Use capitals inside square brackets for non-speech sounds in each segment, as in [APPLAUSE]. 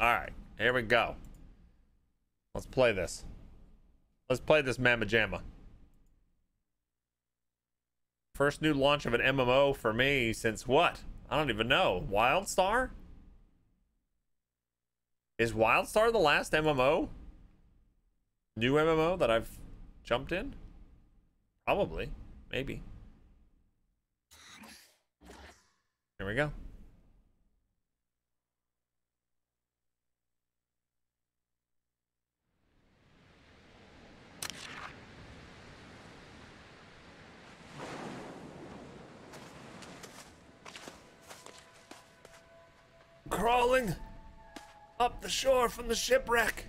All right, here we go. Let's play this. Let's play this Mamma Jamma. First new launch of an MMO for me since what? I don't even know. Wildstar? Is Wildstar the last MMO? New MMO that I've jumped in? Probably. Maybe. Here we go. Crawling up the shore from the shipwreck.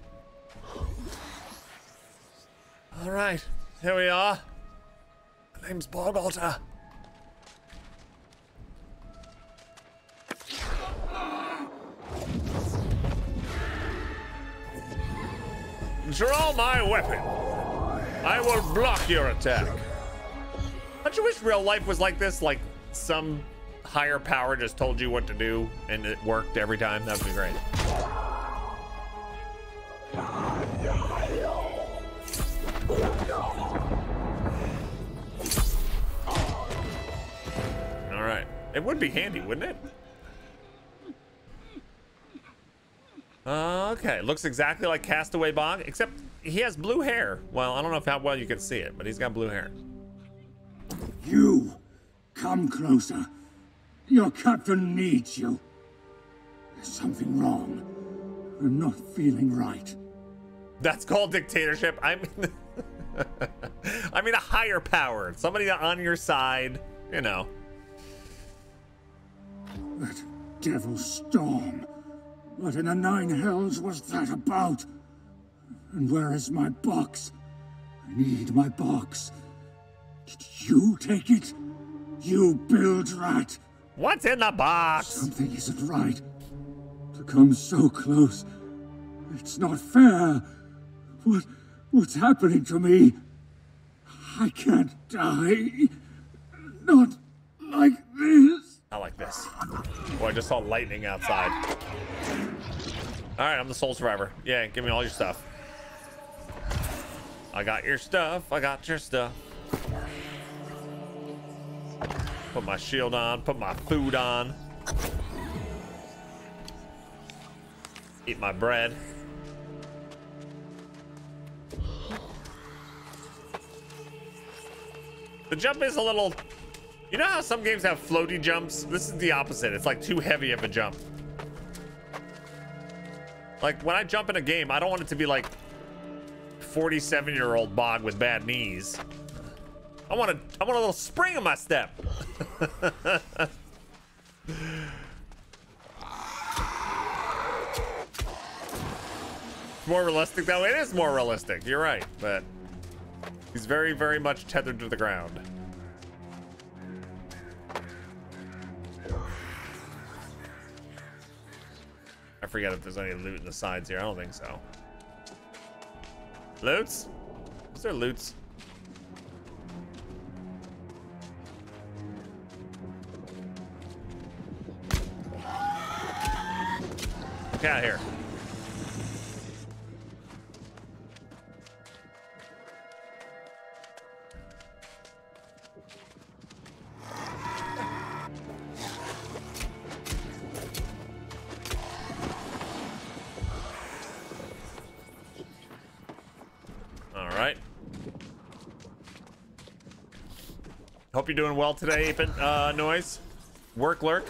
All right, here we are. My name's Bog Otter. Draw my weapon. I will block your attack. Don't you wish real life was like this? Like some higher power just told you what to do and it worked every time? That would be great. All right. It would be handy, wouldn't it? Uh, okay, looks exactly like Castaway Bog, except he has blue hair. Well, I don't know how well you can see it, but he's got blue hair. You, come closer. Your captain needs you. There's something wrong. I'm not feeling right. That's called dictatorship. I mean, I mean a higher power, somebody on your side. You know. That devil storm. What in the nine hells was that about? And where is my box? I need my box. Did you take it? You build rat. What's in the box? Something isn't right. To come so close. It's not fair. What what's happening to me? I can't die. Not like this. Not like this. Oh, I just saw lightning outside. All right, I'm the sole survivor. Yeah, give me all your stuff. I got your stuff. I got your stuff. Put my shield on. Put my food on. Eat my bread. The jump is a little... You know how some games have floaty jumps? This is the opposite. It's like too heavy of a jump. Like, when I jump in a game, I don't want it to be like 47-year-old Bog with bad knees. I want a, I want a little spring in my step. more realistic though. It is more realistic. You're right, but he's very, very much tethered to the ground. I forget if there's any loot in the sides here. I don't think so. Loots? Is there loots? Get out here. All right. Hope you're doing well today, Apin, uh, Noise. Work lurk.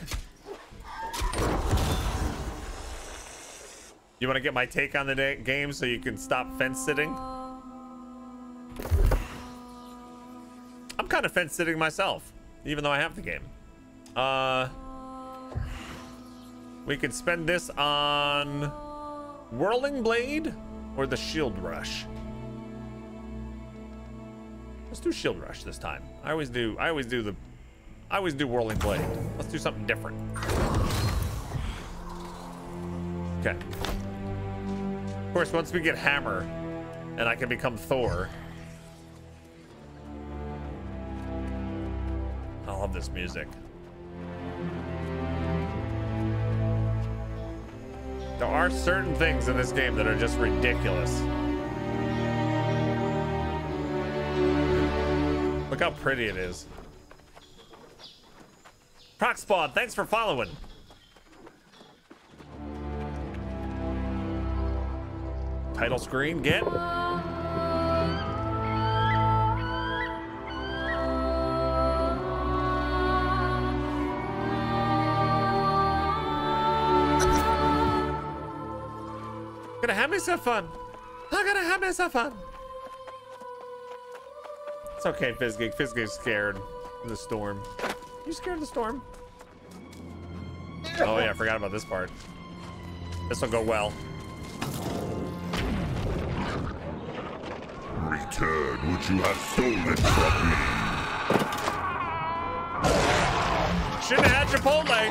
You want to get my take on the game so you can stop fence sitting? I'm kind of fence sitting myself, even though I have the game. Uh, we could spend this on Whirling Blade or the Shield Rush. Let's do Shield Rush this time. I always do. I always do the. I always do Whirling Blade. Let's do something different. Okay. Of course, once we get Hammer, and I can become Thor. I love this music. There are certain things in this game that are just ridiculous. Look how pretty it is. Procspawn, thanks for following. Title screen, get. Gonna have me some fun. I'm gonna have me some fun. It's okay, Fizzgig. Fizzgig's scared of the storm. You scared of the storm? Oh yeah, I forgot about this part. This will go well. Return what you have stolen from me. Shouldn't have had Chipotle.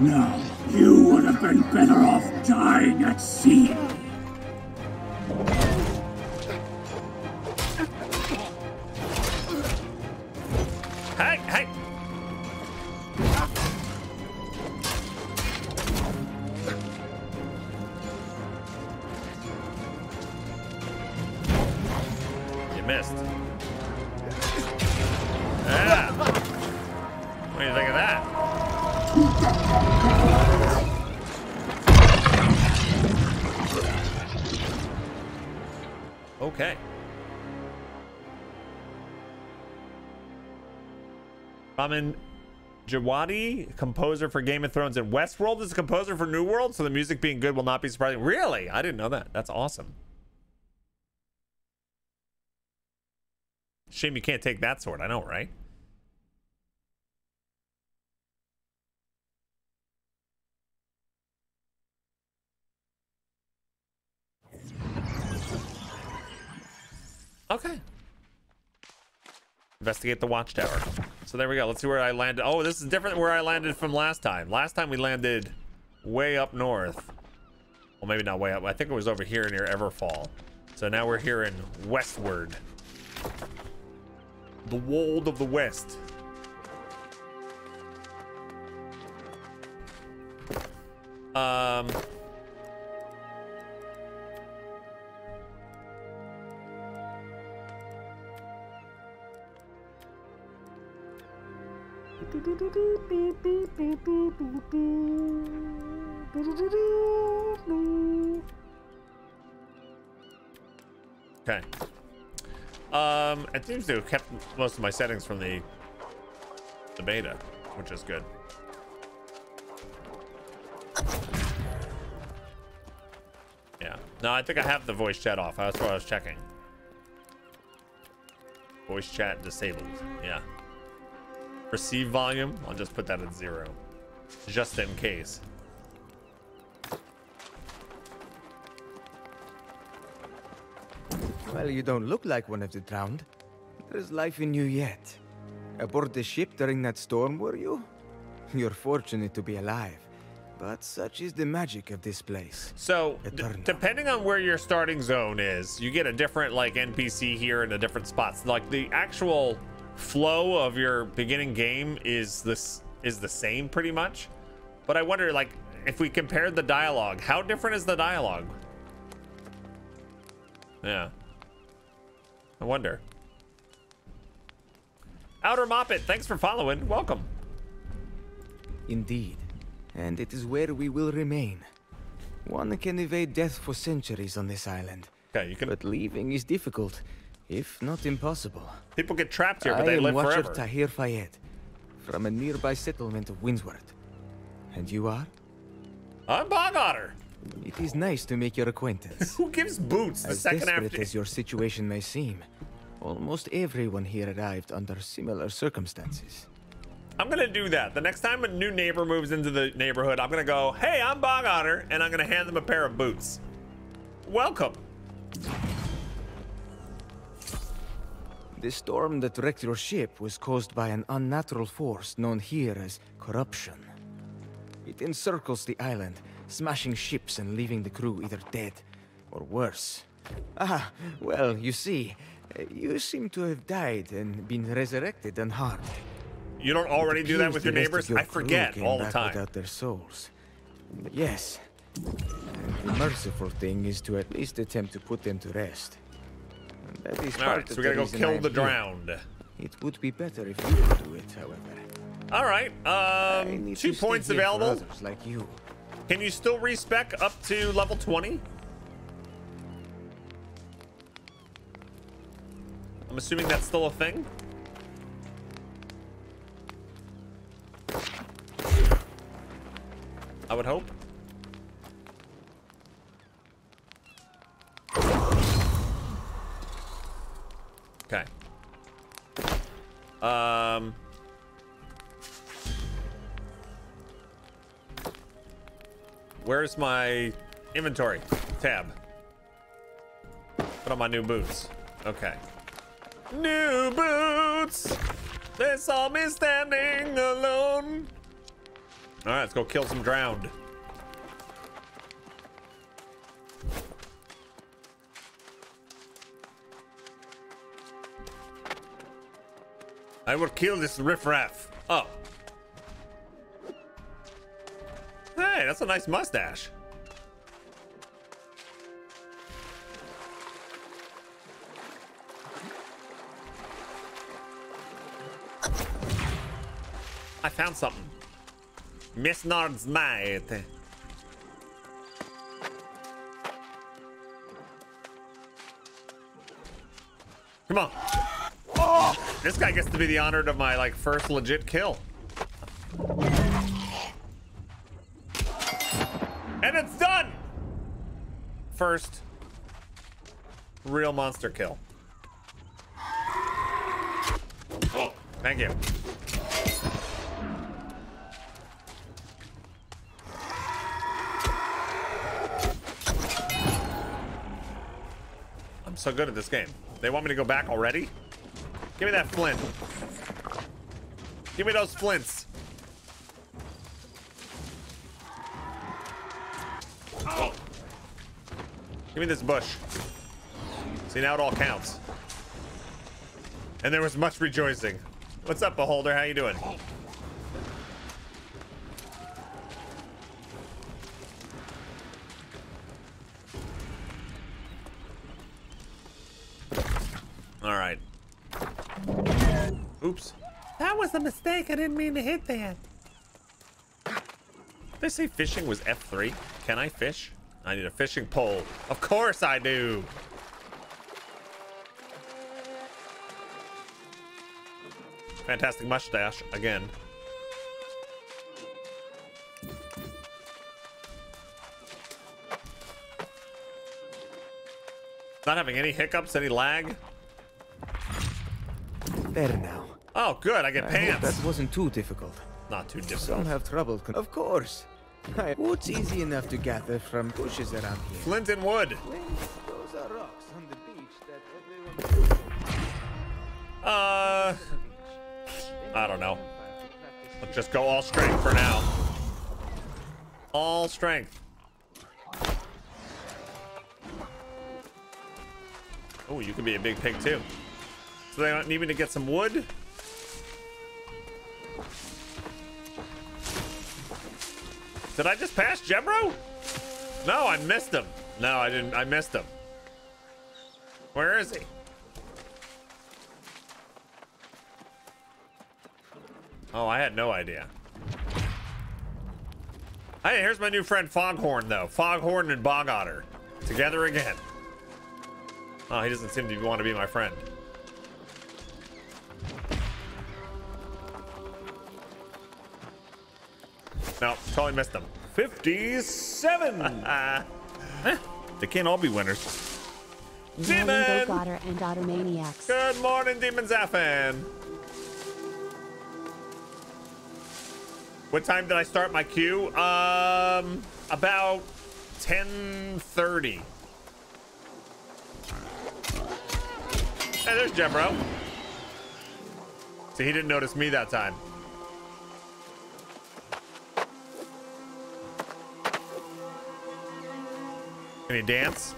No, you would have been better off dying at sea. Ramin Djawadi, composer for Game of Thrones and Westworld, is a composer for New World, so the music being good will not be surprising. Really? I didn't know that. That's awesome. Shame you can't take that sword. I know, right? Okay. Investigate the watchtower. So there we go. Let's see where I landed. Oh, this is different where I landed from last time. Last time we landed way up north. Well, maybe not way up. I think it was over here near Everfall. So now we're here in Westward. The Wold of the West. Um... Okay. Um, it seems to have kept most of my settings from the the beta, which is good. Yeah. No, I think I have the voice chat off. That's what I was checking. Voice chat disabled. Yeah. Receive volume. I'll just put that at zero, just in case. Well, you don't look like one of the drowned. There's life in you yet. Aboard the ship during that storm, were you? You're fortunate to be alive. But such is the magic of this place. So, depending on where your starting zone is, you get a different like NPC here in a different spots. Like the actual flow of your beginning game is this is the same pretty much. But I wonder, like, if we compared the dialogue, how different is the dialogue? Yeah. I wonder. Outer Moppet, thanks for following. Welcome. Indeed. And it is where we will remain. One can evade death for centuries on this island. Okay, you can. But leaving is difficult, if not impossible. People get trapped here, but I they am live Watcher forever. Tahir Fayed, from a nearby settlement of Windsward. And you are? I'm Bog Otter. It is nice to make your acquaintance. [LAUGHS] Who gives boots the As second desperate after? as your situation may seem, almost everyone here arrived under similar circumstances. I'm gonna do that. The next time a new neighbor moves into the neighborhood, I'm gonna go, hey, I'm Bog Otter, and I'm gonna hand them a pair of boots. Welcome. The storm that wrecked your ship was caused by an unnatural force known here as corruption. It encircles the island, smashing ships and leaving the crew either dead or worse. Ah, well, you see, you seem to have died and been resurrected unharmed. You don't already do that with your neighbors? I forget all the time. Without their souls. But yes. And the merciful thing is to at least attempt to put them to rest. And that is All part right, so we gotta go kill the drowned. It would be better if you could do it, however. All right, um, two points available. like you. Can you still respec up to level 20? I'm assuming that's still a thing. I would hope. Okay. Um. Where's my inventory tab? Put on my new boots. Okay. New boots! They saw me standing alone. All right, let's go kill some drowned. I will kill this riffraff. Oh. Hey, that's a nice mustache. I found something. Miss Nard's Might. Come on. Oh, this guy gets to be the honored of my like first legit kill. And it's done. First real monster kill. Thank you. I'm so good at this game. They want me to go back already? Give me that flint. Give me those flints. Give me this bush. See, now it all counts. And there was much rejoicing. What's up, Beholder? How you doing? That. Did they say fishing was F3? Can I fish? I need a fishing pole. Of course I do. Fantastic mustache again. Not having any hiccups, any lag. There now. Oh, good. I get I pants. that wasn't too difficult. Not too difficult. Some have trouble. Of course. Wood's easy enough to gather from bushes around here. Flint and wood. Those are rocks on the beach that everyone. Uh, I don't know. Let's just go all strength for now. All strength. Oh, you can be a big pig too. So they don't need me to get some wood. Did I just pass Jebro? No, I missed him. No, I didn't. I missed him. Where is he? Oh, I had no idea. Hey, here's my new friend Foghorn, though. Foghorn and Bog Otter. Together again. Oh, he doesn't seem to want to be my friend. No, totally missed him. 57! they can't all be winners. Demon! Gogotter and Ottomaniacs. Good morning, Demon Zaffan. What time did I start my queue? Um, about 10:30. Hey, there's Jebro. See, he didn't notice me that time. Can he dance?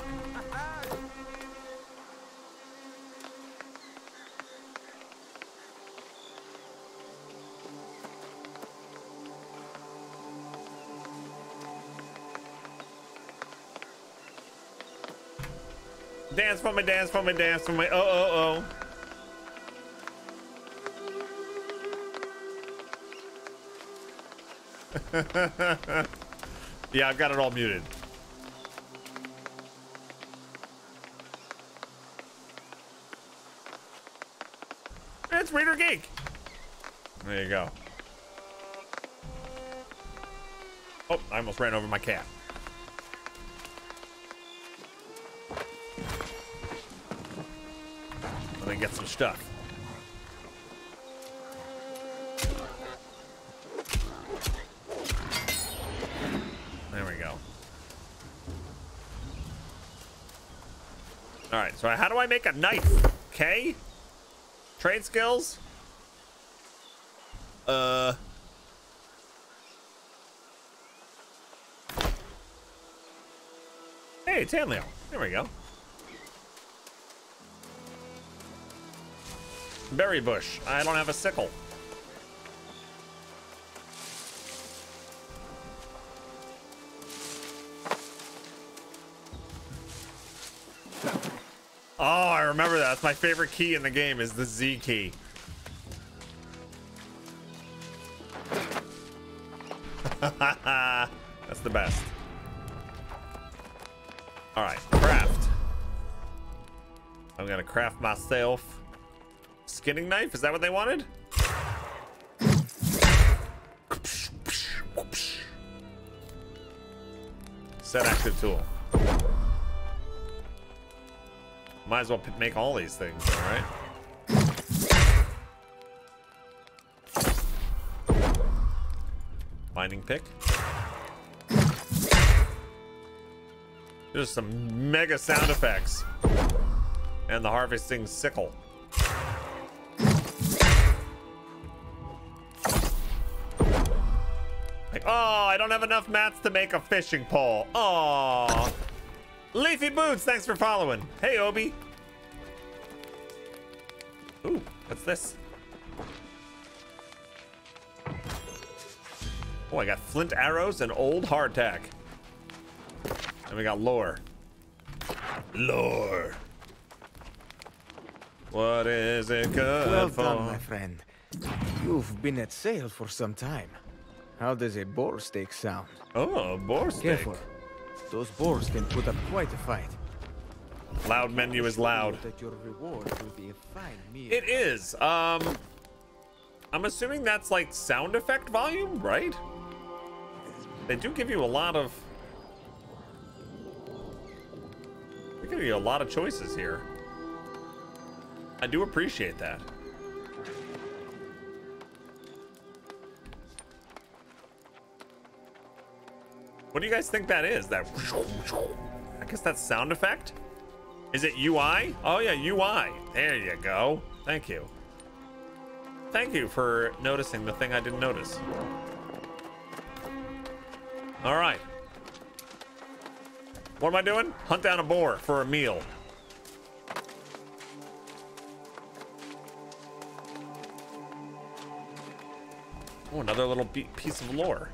Dance for me, dance for me, dance for me. Oh, oh, oh. yeah, I've got it all muted. It's Reader Geek. There you go. Oh, I almost ran over my cat. Let me get some stuff. There we go. All right, so how do I make a knife? Okay. Trade skills? Uh. Hey, Tanleo. There we go. Berry bush. I don't have a sickle. Oh, I remember that. That's my favorite key in the game is the Z key. [LAUGHS] That's the best. All right, craft. I'm gonna craft myself. Skinning knife? Is that what they wanted? Set active tool. Might as well make all these things, all right? Mining pick. There's some mega sound effects. And the harvesting sickle. Like, oh, I don't have enough mats to make a fishing pole. Oh. Leafy Boots, thanks for following. Hey, Obi. Ooh, what's this? Oh, I got flint arrows and old hardtack. And we got lore. Lore. What is it good Well for? done, my friend. You've been at sail for some time. How does a boar steak sound? Oh, boar steak. Careful. Those boars can put up quite a fight. Loud menu is loud. That your reward will be a fine meal. It is. Um, I'm assuming that's like sound effect volume, right? They do give you a lot of. They give you a lot of choices here. I do appreciate that. What do you guys think that is? That I guess that's sound effect? Is it UI? Oh yeah, UI. There you go. Thank you. Thank you for noticing the thing I didn't notice. All right. What am I doing? Hunt down a boar for a meal. Oh, another little piece of lore.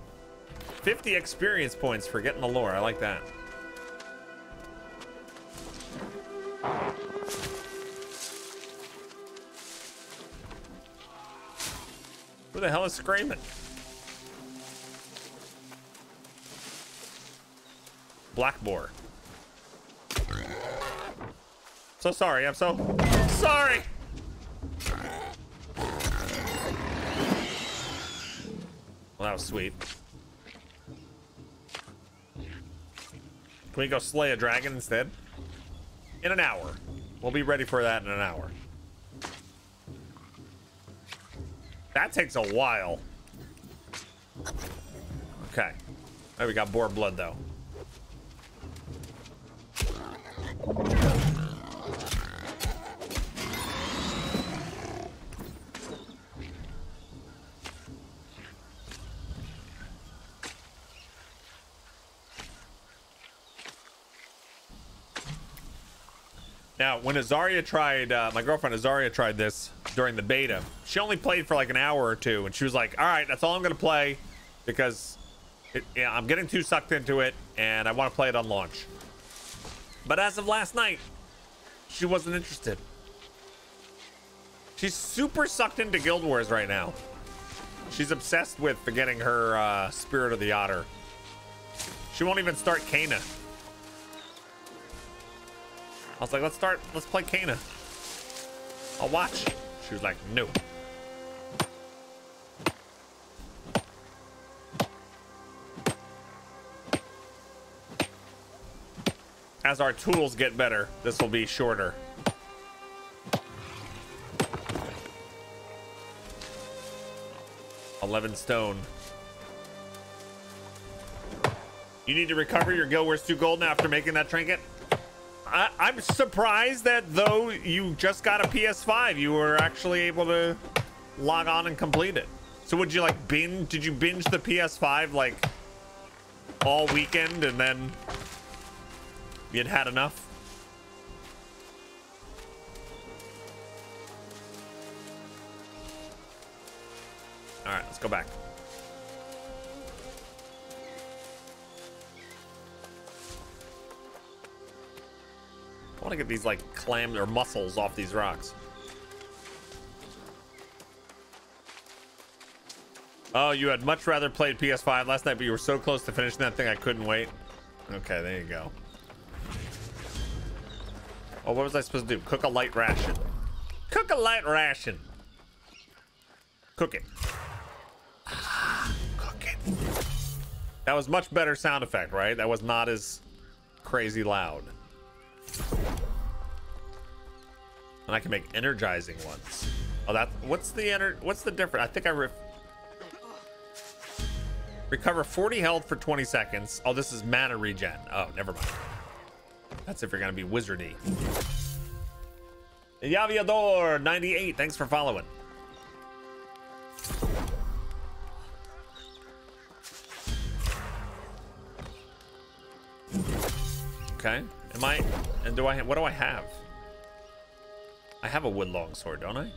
50 experience points for getting the lore. I like that. Who the hell is screaming? Black boar. So sorry. I'm so sorry. Well, that was sweet. Can we go slay a dragon instead? In an hour. We'll be ready for that in an hour. That takes a while. Okay. Oh, we got boar blood though. When Azaria tried, uh, my girlfriend Azaria tried this during the beta. She only played for like an hour or two, and she was like, "All right, that's all I'm gonna play because it, yeah, I'm getting too sucked into it, and I want to play it on launch." But as of last night, she wasn't interested. She's super sucked into Guild Wars right now. She's obsessed with getting her uh, Spirit of the Otter. She won't even start Kana. I was like, let's start, let's play Kana. I'll watch. She was like, no. As our tools get better, this will be shorter. Eleven stone. You need to recover your Wars 2 gold now after making that trinket? I, I'm surprised that though you just got a PS5, you were actually able to log on and complete it. So would you like binge? Did you binge the PS5 like all weekend and then you'd had enough? All right, let's go back. Want to get these like clams or mussels off these rocks. Oh, you had much rather played PS5 last night, but you were so close to finishing that thing I couldn't wait. Okay, there you go. Oh, what was I supposed to do? Cook a light ration. Cook a light ration. Cook it. Ah, cook it. That was much better sound effect, right? That was not as crazy loud. And I can make energizing ones. Oh, that's What's the ener? What's the difference? I think I re recover 40 health for 20 seconds. Oh, this is mana regen. Oh, never mind. That's if you're gonna be wizardy. Yaviador 98. Thanks for following. Okay. Am I? And do I? What do I have? I have a wood long sword, don't I?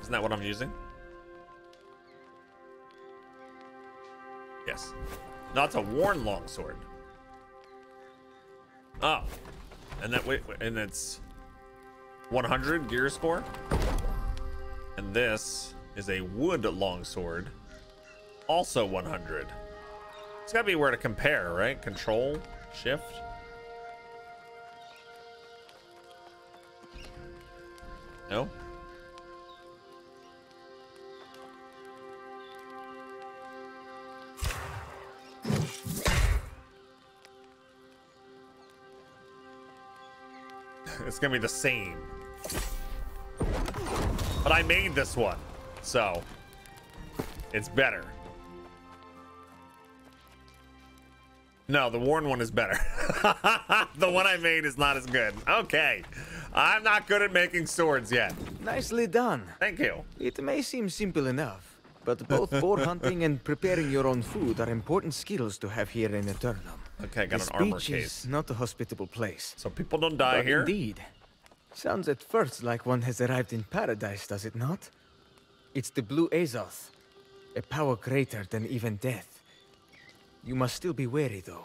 Isn't that what I'm using? Yes. It's a worn longsword. Oh. And that wait, and it's 100 gear score. And this is a wood longsword. Also 100. It's gotta be where to compare, right? Control, shift. No? [LAUGHS] it's gonna be the same. But I made this one, so it's better. No, the worn one is better. [LAUGHS] the one I made is not as good. Okay. I'm not good at making swords yet. Nicely done. Thank you. It may seem simple enough, but both [LAUGHS] boar hunting and preparing your own food are important skills to have here in Aeternum. Okay, I got this an armor beach case. is not a hospitable place. So people don't die But here? Indeed. Sounds at first like one has arrived in paradise, does it not? It's the Blue Azoth, a power greater than even death. You must still be wary, though.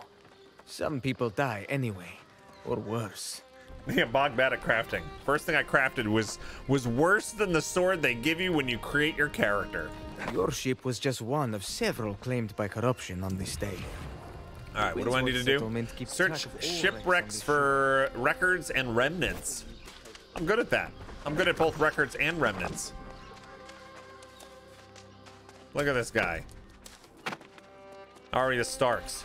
Some people die anyway, or worse. [LAUGHS] Yeah, bog bad at crafting. First thing I crafted was was worse than the sword they give you when you create your character. Your ship was just one of several claimed by corruption on this day. All right, what do I need to do? Search shipwrecks for records and remnants. I'm good at that. I'm good at both records and remnants. Look at this guy. Arya Starks.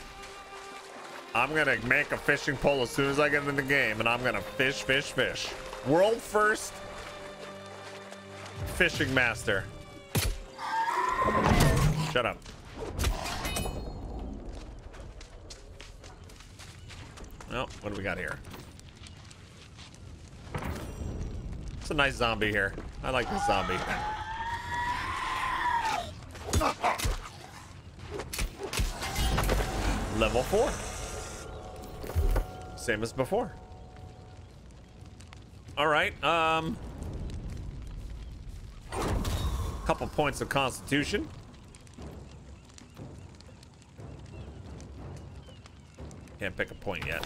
I'm gonna make a fishing pole as soon as I get in the game, and I'm gonna fish, fish, fish. World first fishing master. Shut up. Oh, what do we got here? It's a nice zombie here. I like this zombie. Level four. Same as before. All right. Um, couple points of constitution. Can't pick a point yet.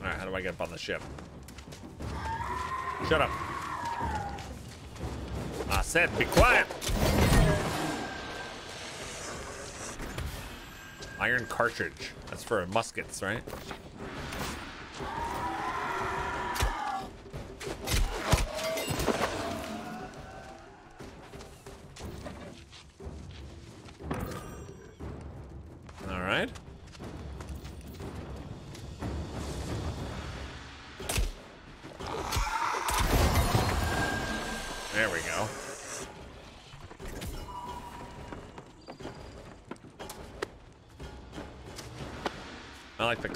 Alright, how do I get up on the ship? Shut up. I said be quiet. Iron cartridge. That's for muskets, right?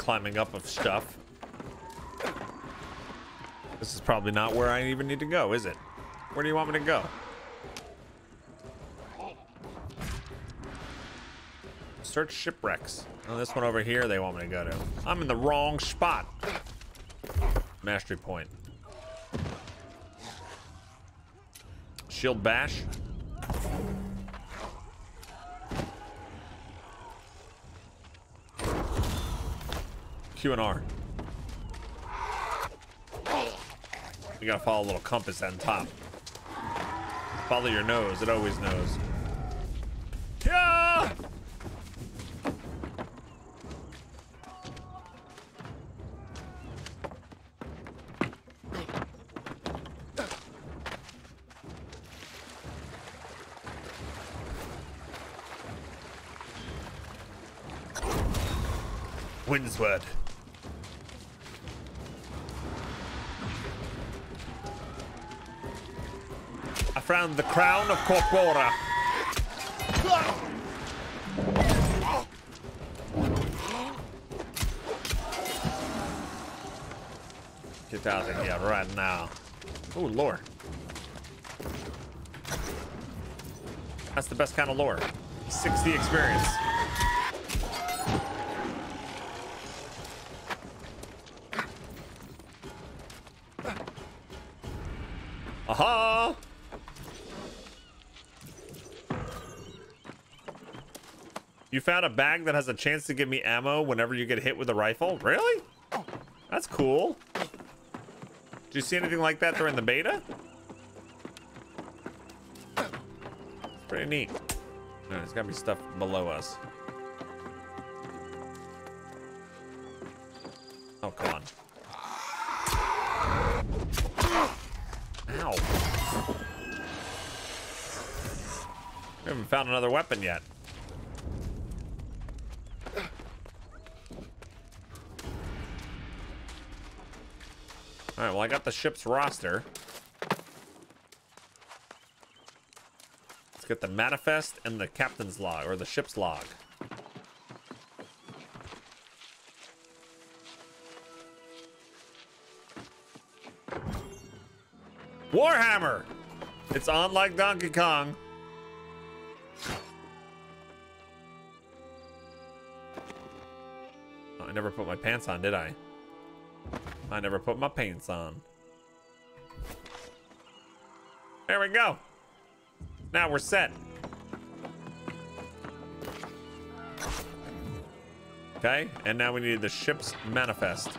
Climbing up of stuff. This is probably not where I even need to go, is it? Where do you want me to go? Search shipwrecks. Oh, this one over here they want me to go to. I'm in the wrong spot. Mastery point. Shield bash. Q and R. You gotta follow a little compass on top. Follow your nose, it always knows. Yeah! Windsward. Found the crown of Corpora. Get out of here right now. Oh, lore. That's the best kind of lore. 60 experience. Found a bag that has a chance to give me ammo whenever you get hit with a rifle? Really? That's cool. Did you see anything like that during the beta? It's pretty neat. No, there's gotta be stuff below us. Oh, come on. Ow. We haven't found another weapon yet. Got the ship's roster. Let's get the manifest and the captain's log, or the ship's log. Warhammer! It's on like Donkey Kong. Oh, I never put my pants on, did I? I never put my pants on. There we go. Now we're set. Okay, and now we need the ship's manifest.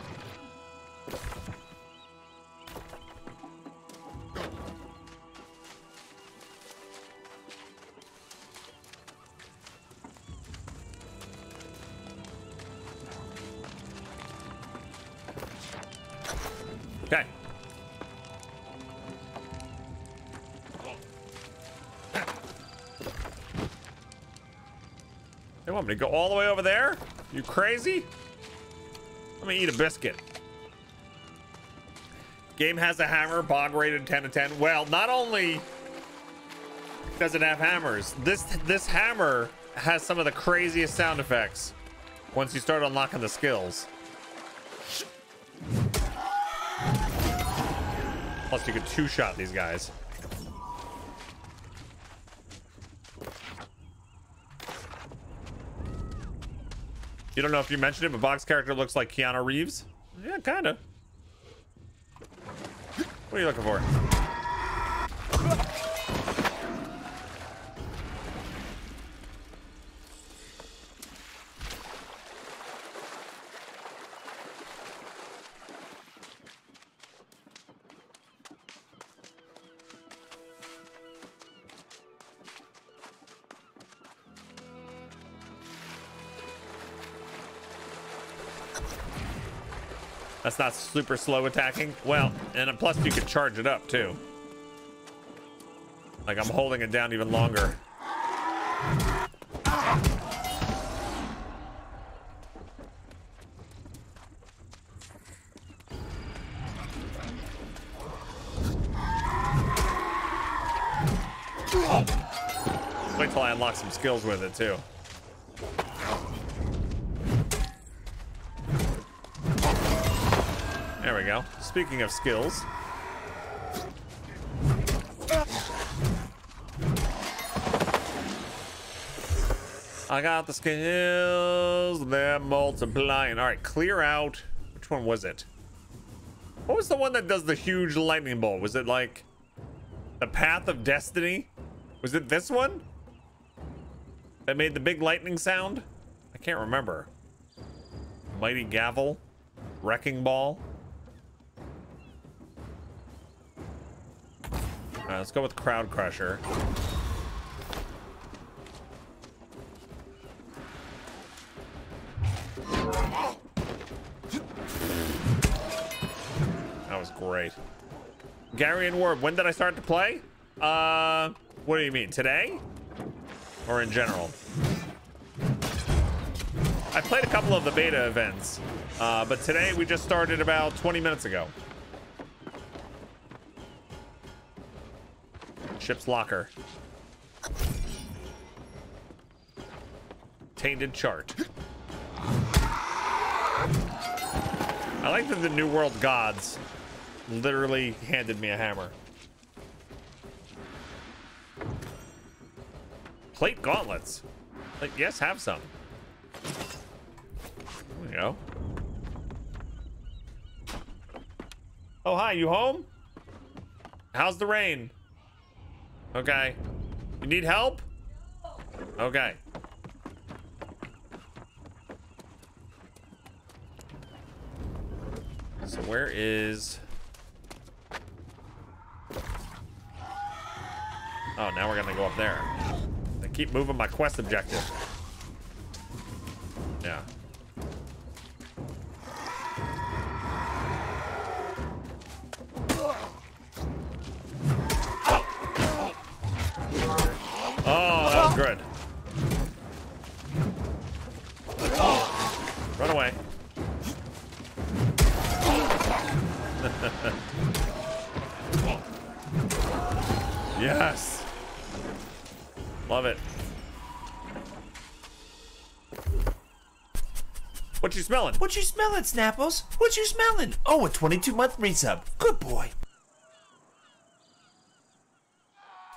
To go all the way over there? You crazy? Let me eat a biscuit. Game has a hammer, bog rated 10 to 10. Well, not only does it have hammers, this this hammer has some of the craziest sound effects once you start unlocking the skills. Plus, you could two-shot these guys. You don't know if you mentioned it, but Bog's character looks like Keanu Reeves. Yeah, kind of. What are you looking for? That's not super slow attacking. Well, and plus you can charge it up too. Like I'm holding it down even longer. Wait till I unlock some skills with it too. There we go. Speaking of skills. I got the skills, they're multiplying. All right, clear out. Which one was it? What was the one that does the huge lightning bolt? Was it like the Path of Destiny? Was it this one? That made the big lightning sound? I can't remember. Mighty Gavel? Wrecking Ball? Alright, let's go with Crowd Crusher. That was great. Gary and Warp, when did I start to play? Uh, what do you mean, today? Or in general? I played a couple of the beta events, uh, but today we just started about 20 minutes ago. Ship's locker. Tainted chart. I like that the New World gods literally handed me a hammer. Plate gauntlets. Like, yes, have some. There we go. Oh, hi, you home? How's the rain? Okay. You need help? Okay. So where is... Oh, now we're gonna go up there. I keep moving my quest objective. Yeah. Oh, that was good. Run away. [LAUGHS] yes. Love it. What you smelling? What you smelling, Snapples? What you smelling? Oh, a 22 month resub. Good boy.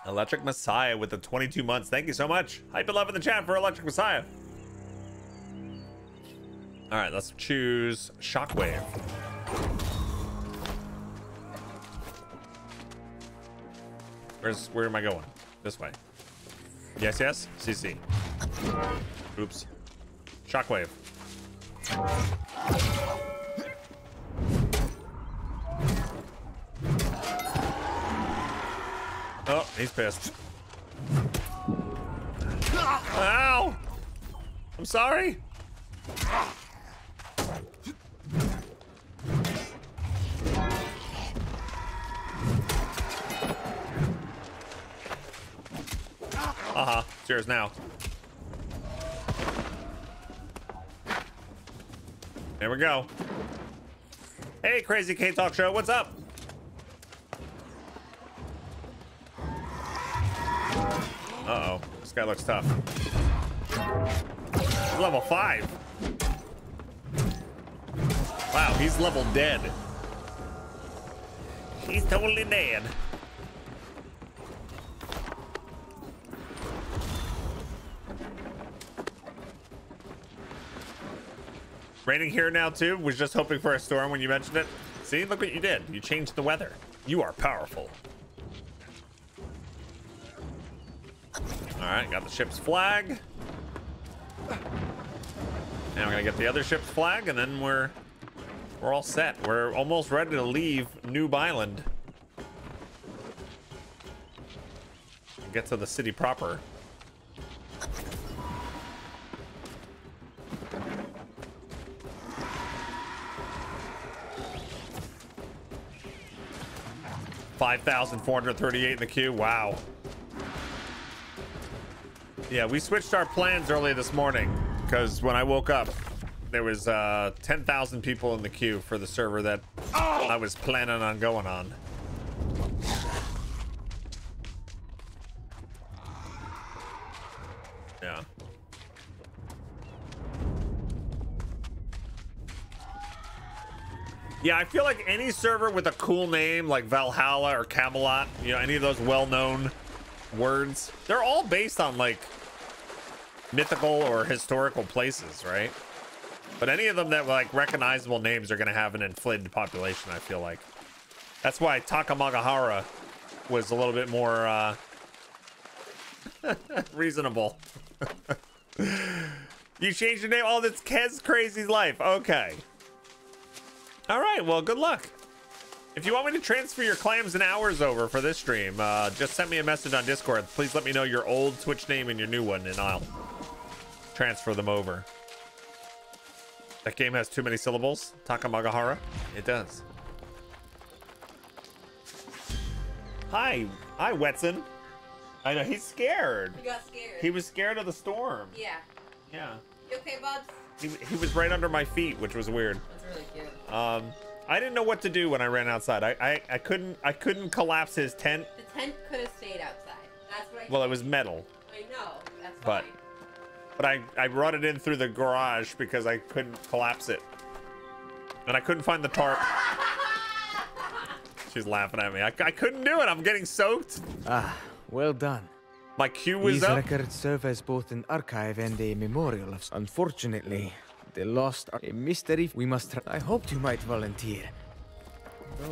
Electric Messiah with the 22 months. Thank you so much. Hype it love in the chat for Electric Messiah. All right, let's choose Shockwave. Where's where am I going? This way. Yes, yes. CC. Oops. Shockwave. Oh, he's pissed. Ow! I'm sorry. Uh-huh. Cheers now. There we go. Hey, Crazy K Talk Show, what's up? Guy looks tough. Level five. Wow, he's level dead. He's totally dead. Raining here now too. Was just hoping for a storm when you mentioned it. See, look what you did. You changed the weather. You are powerful. Alright, got the ship's flag. Now we're gonna get the other ship's flag, and then we're we're all set. We're almost ready to leave Noob Island. Get to the city proper. Five thousand four hundred thirty-eight in the queue. Wow. Yeah, we switched our plans early this morning because when I woke up, there was uh, 10,000 people in the queue for the server that I was planning on going on. Yeah. Yeah, I feel like any server with a cool name like Valhalla or Camelot, you know, any of those well-known words, they're all based on like mythical or historical places, right? But any of them that like recognizable names are to have an inflated population, I feel like. That's why Takamagahara was a little bit more uh, [LAUGHS] reasonable. [LAUGHS] you changed your name? Oh, that's Kez Crazy's life. Okay. All right, well, good luck. If you want me to transfer your clams and hours over for this stream, uh, just send me a message on Discord. Please let me know your old Twitch name and your new one, and I'll transfer them over. That game has too many syllables. Takamagahara? It does. Hi. Hi, Wetson. I know, he's scared. You got scared. He was scared of the storm. Yeah. Yeah. You okay, Bubs? He, he was right under my feet, which was weird. That's really cute. Um, I didn't know what to do when I ran outside. I, I, I couldn't I couldn't collapse his tent. The tent could have stayed outside. That's what I. Well, it was metal, I know. That's but fine. but I I brought it in through the garage because I couldn't collapse it, and I couldn't find the tarp. [LAUGHS] She's laughing at me. I, I couldn't do it. I'm getting soaked. Ah, well done. My cue was These up. records serve as both an archive and a memorial of. Unfortunately, the lost are a mystery we must. Try. I hoped you might volunteer.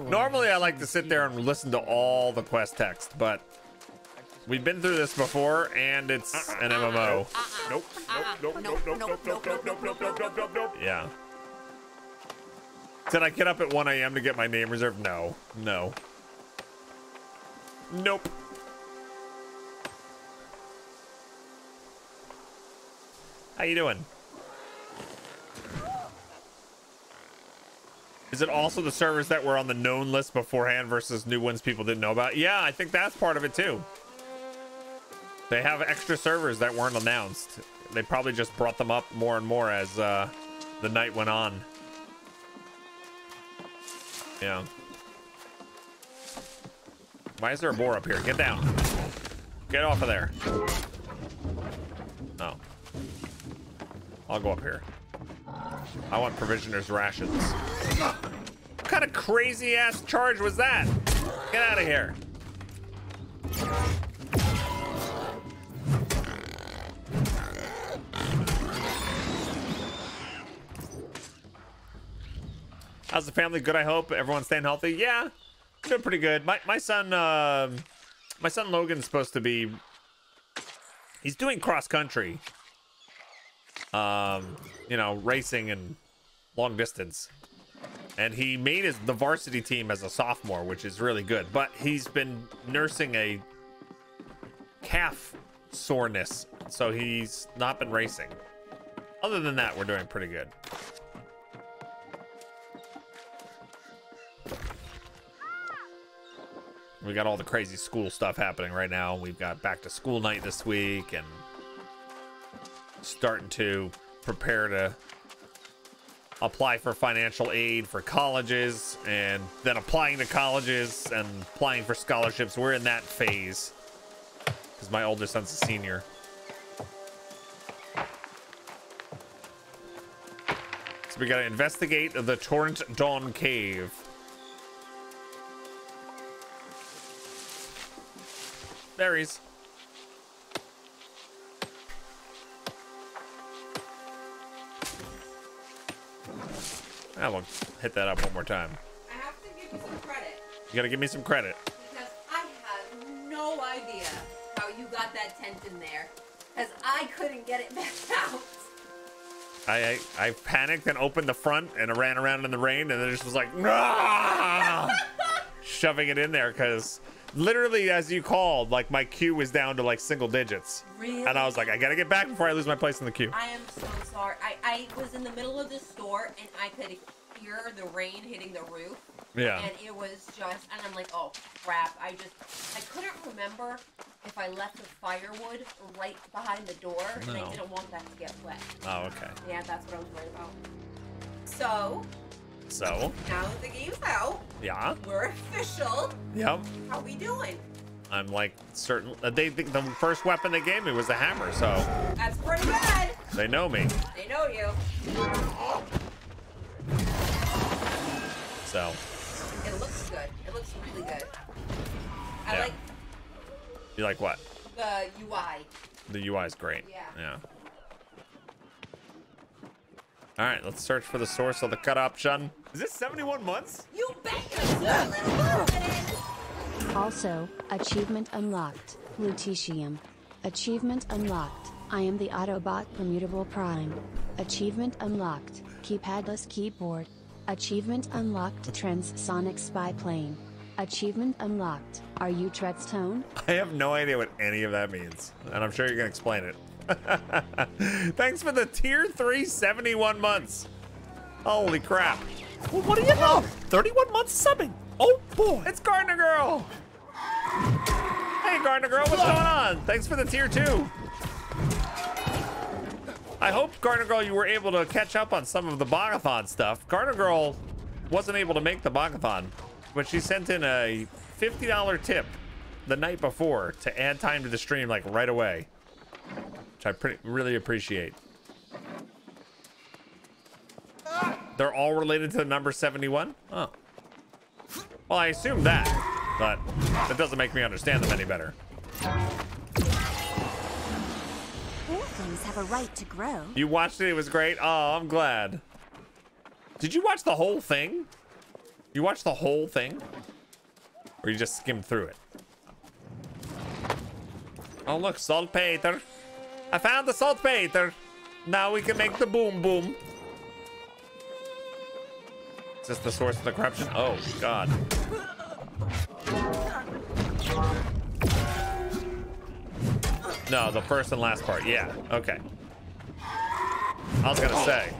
Normally, I like to sit there and listen to all the quest text, but we've been through this before, and it's an MMO. Nope. Nope. Nope. Nope. Nope. Nope. Nope. Nope. Nope. Nope. Nope. Nope. Nope. Nope. Yeah. Did I get up at 1 a.m. to get my name reserved? No. No. Nope. How you doing? Is it also the servers that were on the known list beforehand versus new ones people didn't know about? Yeah, I think that's part of it too. They have extra servers that weren't announced. They probably just brought them up more and more as uh, the night went on. Yeah. Why is there a boar up here? Get down. Get off of there. Oh. I'll go up here. I want provisioners rations. What kind of crazy ass charge was that? Get out of here. How's the family? Good, I hope. Everyone's staying healthy. Yeah, doing pretty good. My my son, uh, my son Logan's supposed to be. He's doing cross country. Um, you know, racing and long distance. And he made his the varsity team as a sophomore, which is really good. But he's been nursing a calf soreness, so he's not been racing. Other than that, we're doing pretty good. We got all the crazy school stuff happening right now. We've got back to school night this week and starting to prepare to apply for financial aid for colleges and then applying to colleges and applying for scholarships. We're in that phase because my older son's a senior. So we got to investigate the Torrent Dawn Cave. There I will hit that up one more time. I have to give you some credit You gotta give me some credit. because I have no idea how you got that tent in there, because I couldn't get it [LAUGHS] back out. I, I I panicked and opened the front and I ran around in the rain and then just was like, "Nah!" [LAUGHS] shoving it in there because literally as you called, like my queue was down to like single digits. Really? And I was like, I gotta get back before I lose my place in the queue. I am so sorry. I, I was in the middle of the store and I could hear the rain hitting the roof. Yeah. And it was just, and I'm like, oh crap! I just, I couldn't remember if I left the firewood right behind the door, and I didn't want that to get wet. Oh, okay. Yeah, that's what I was worried about. So So, now that the game's out, yeah. we're official. Yep. How we doing? I'm like certain. uh, They think the first weapon they gave me was the hammer, so That's pretty good. they know me. They know you. So, It looks good. It looks really good. I Yeah. like you like what? the UI. The UI is great. Yeah. Yeah. All right, let's search for the source of the cut option. Is this 71 months? You bet you're a little confident. Also, achievement unlocked. Lutetium. Achievement unlocked. I am the Autobot Permutable Prime. Achievement unlocked. Keypadless keyboard. Achievement unlocked. Transsonic spy plane. Achievement unlocked. Are you Treadstone? I have no idea what any of that means, and I'm sure you're gonna explain it. [LAUGHS] Thanks for the tier 3 71 months. Holy crap. Well, what do you know? 31 months subbing. Oh boy. It's Gardner Girl. Hey, Gardner Girl, what's going on? Thanks for the tier 2. I hope, Gardner Girl, you were able to catch up on some of the Bogathon stuff. Gardner Girl wasn't able to make the Bogathon, but she sent in a $50 tip the night before to add time to the stream, like right away, which I pretty, really appreciate. They're all related to the number 71? Oh. Well, I assume that, but that doesn't make me understand them any better. Have a right to grow. You watched it, it was great. Oh, I'm glad. Did you watch the whole thing? You watched the whole thing? Or you just skimmed through it? Oh, look, saltpeter. I found the saltpeter. Now we can make the boom boom. Is this the source of the corruption? Oh, God. No, the first and last part. Yeah, okay. I was gonna say.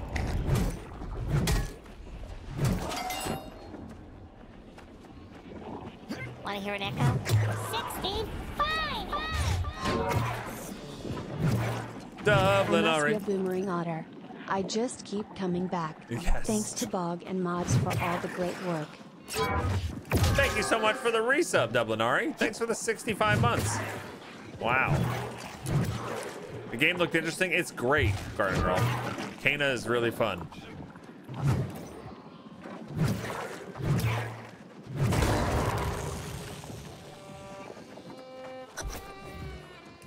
Want to hear an echo? 65! Dublin, all a boomerang otter. I just keep coming back. Yes. Thanks to Bog and Mods for all the great work. Thank you so much for the resub, Dublinari. Thanks for the 65 months. Wow. The game looked interesting. It's great, Garden Girl. Kana is really fun.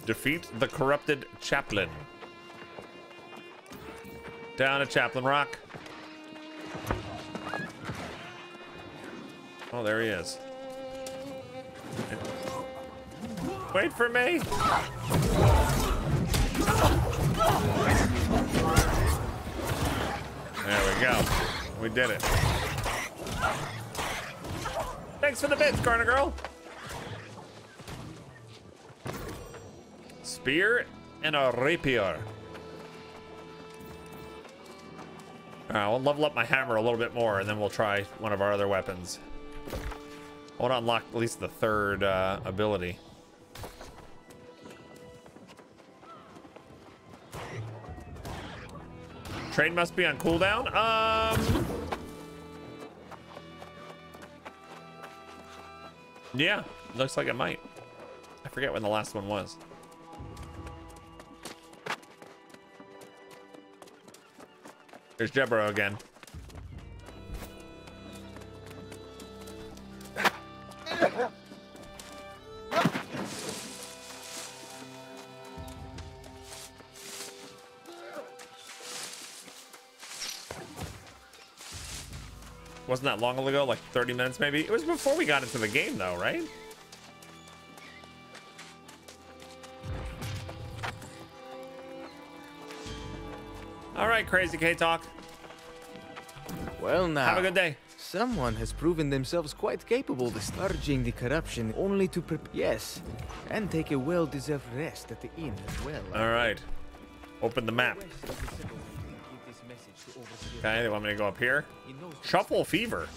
Defeat the corrupted chaplain. Down at Chaplain Rock. Oh, there he is. Wait for me. There we go. We did it. Thanks for the bits, Garner Girl. Spear and a rapier. All right, I'll level up my hammer a little bit more, and then we'll try one of our other weapons. I want to unlock at least the third uh, ability. Trade must be on cooldown. Um. Yeah, looks like it might. I forget when the last one was. There's Jebro again. Wasn't that long ago? Like 30 minutes maybe? It was before we got into the game though, right? Right, Crazy K Talk. Well now. Have a good day. Someone has proven themselves quite capable of discharging the corruption only to prep yes, and take a well-deserved rest at the inn as well. All right. Open the map. Request of the settlement and give this message to overseer Okay, they want me to go up here. Truffle fever.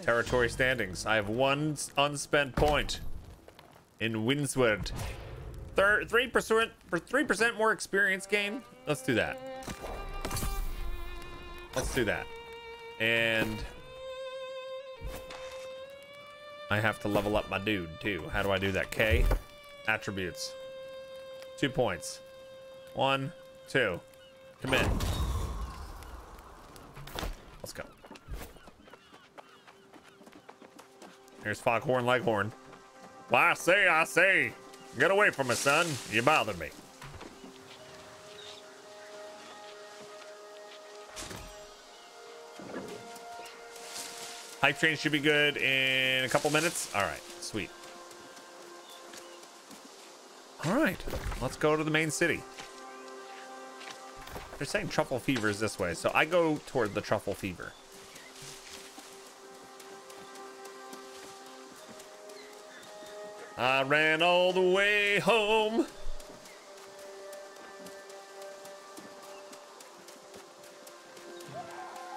Territory standings. I have one unspent point in Windsward. Three percent, three percent more experience gain. Let's do that. Let's do that. And I have to level up my dude too. How do I do that? K attributes. Two points. One, two. Come in. Let's go. Here's Foghorn Leghorn. Why I say, I say. Get away from me, son. You bothered me. Hype train should be good in a couple minutes. All right, sweet. All right, let's go to the main city. They're saying truffle fever is this way, so I go toward the truffle fever. I ran all the way home.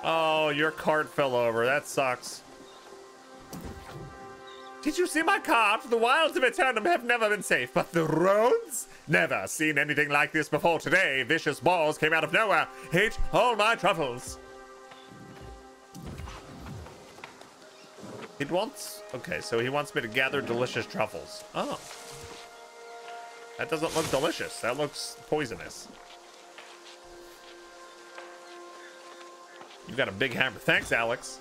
Oh, your cart fell over. That sucks. Did you see my cart? The wilds of Aeternum have never been safe, but the roads? Never seen anything like this before today. Vicious balls came out of nowhere. Hate all my truffles. It wants... Okay, so he wants me to gather delicious truffles. Oh. That doesn't look delicious. That looks poisonous. You've got a big hammer. Thanks, Alex.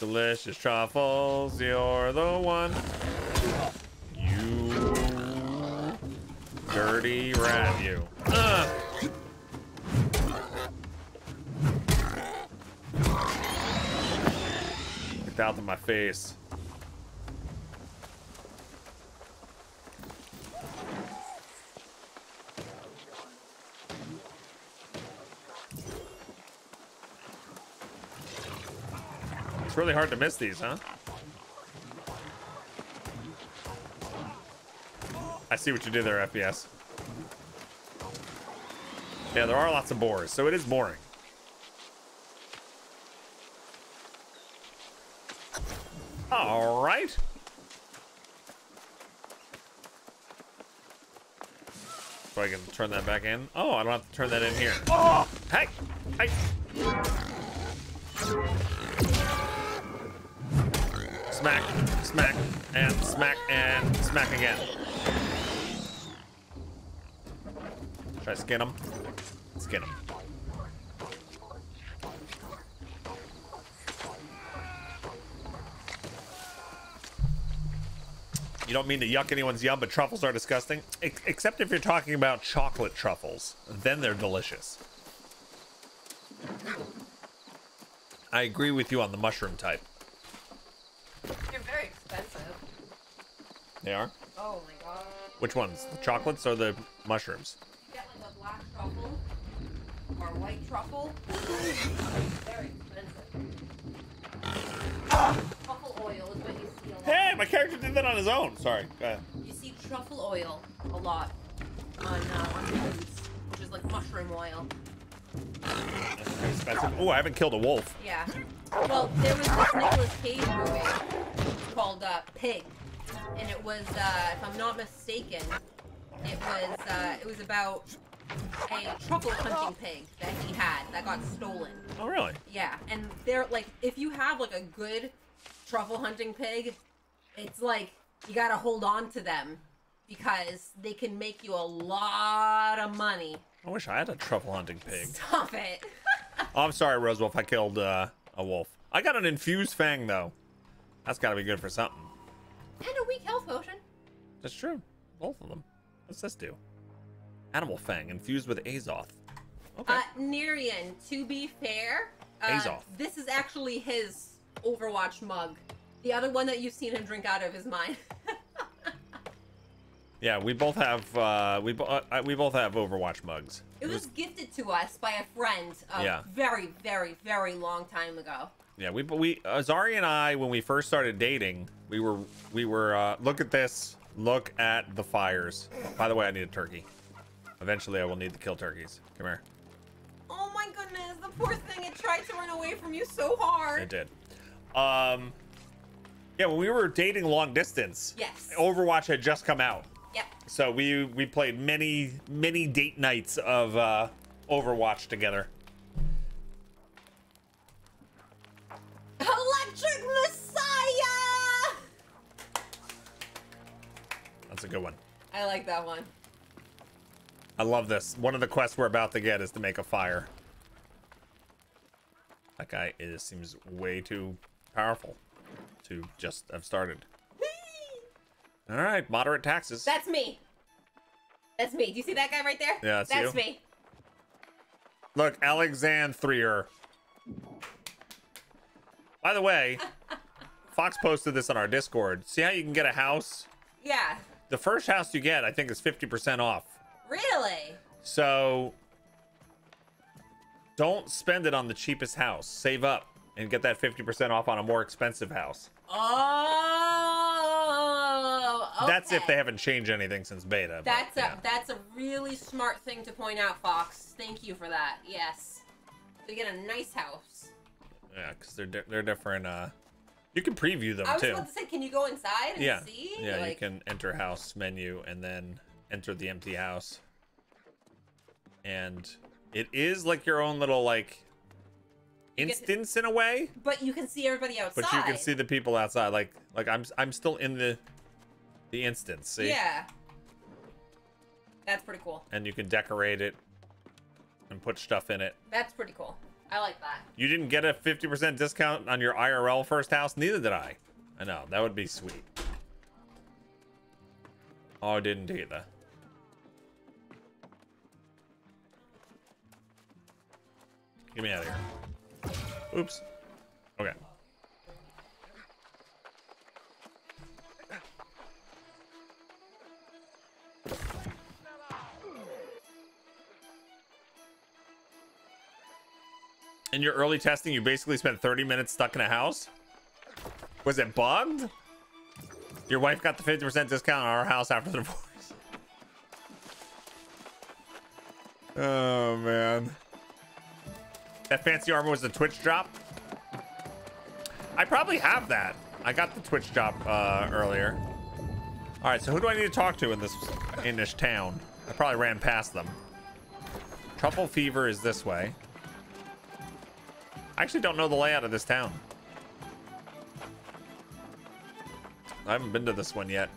Delicious truffles, you're the one. You dirty rat, you. Ugh. Out of my face. It's really hard to miss these, huh? I see what you did there, FPS. Yeah, there are lots of boars, so it is boring. All right. So I can turn that back in. Oh, I don't have to turn that in here. Oh, hey, hey. Smack, smack, and smack, and smack again. Should I skin him? Skin him. You don't mean to yuck anyone's yum, but truffles are disgusting. Ex- except if you're talking about chocolate truffles. Then they're delicious. I agree with you on the mushroom type. They're very expensive. They are? Oh my god. Which ones? The chocolates or the mushrooms? You get like a black truffle or white truffle. very expensive. Truffle oil Hey, my character did that on his own. Sorry. Go ahead. You see truffle oil a lot on uh, on foods, which is like mushroom oil. That's pretty expensive. Oh, I haven't killed a wolf. Yeah. Well, there was this Nicolas Cage movie called uh, Pig, and it was, uh, if I'm not mistaken, it was uh, it was about a truffle hunting pig that he had that got stolen. Oh, really? Yeah, and they're like, if you have like a good truffle hunting pig, it's like you gotta hold on to them because they can make you a lot of money. I wish I had a truffle hunting pig. Stop it. [LAUGHS] Oh, I'm sorry, Rosewolf. I killed uh, a wolf. I got an infused fang, though. That's got to be good for something. and a weak health potion. That's true. Both of them. What's this do? Animal fang infused with Azoth. Okay. Uh, Nerian, to be fair, uh, Azoth. this is actually his Overwatch mug. The other one that you've seen him drink out of is mine. [LAUGHS] yeah, we both have uh, we bo- uh, we both have Overwatch mugs. it was gifted to us by a friend a Yeah. very, very, very long time ago. Yeah, we we Azari and I when we first started dating, we were we were uh, look at this. Look at the fires. By the way, I need a turkey. Eventually, I will need to kill turkeys. Come here. Oh my goodness, the poor thing, it tried to run away from you so hard. It did. Um, yeah, when we were dating long distance, Yes. Overwatch had just come out. Yep. So we we played many many date nights of uh, Overwatch together. Electric Messiah! That's a good one. I like that one. I love this. One of the quests we're about to get is to make a fire. That guy is seems way too powerful to just have started. All right, moderate taxes. That's me. That's me. Do you see that guy right there? Yeah, that's That's you. me. Look, Alexandria. By the way, [LAUGHS] Fox posted this on our Discord. See how you can get a house? Yeah. The first house you get, I think, is 50% off. Really? So don't spend it on the cheapest house. Save up and get that 50% off on a more expensive house. Oh. Okay. That's if they haven't changed anything since beta. but, That's a yeah. that's a really smart thing to point out, Fox. Thank you for that. Yes. You get a nice house. Yeah, because they're di- they're different. Uh, you can preview them I was too. about to say, can you go inside and Yeah, see? yeah. you can enter house menu and then enter the empty house. And it is like your own little like get to- instance in a way, But you can see everybody outside. but you can see the people outside. Like like I'm I'm still in the the instance. See? Yeah. That's pretty cool. And you can decorate it and put stuff in it. That's pretty cool. I like that. You didn't get a 50% discount on your IRL first house? Neither did I. I know. That would be sweet. Oh, I didn't either. Get me out of here. Oops. Okay. In your early testing, you basically spent 30 minutes stuck in a house? Was it bugged? Your wife got the 50% discount on our house after the [LAUGHS] divorce. Oh, man. That fancy armor was the Twitch drop? I probably have that. I got the Twitch drop uh, earlier. All right, so who do I need to talk to in this in this town? I probably ran past them. Truffle Fever is this way. I actually don't know the layout of this town. I haven't been to this one yet.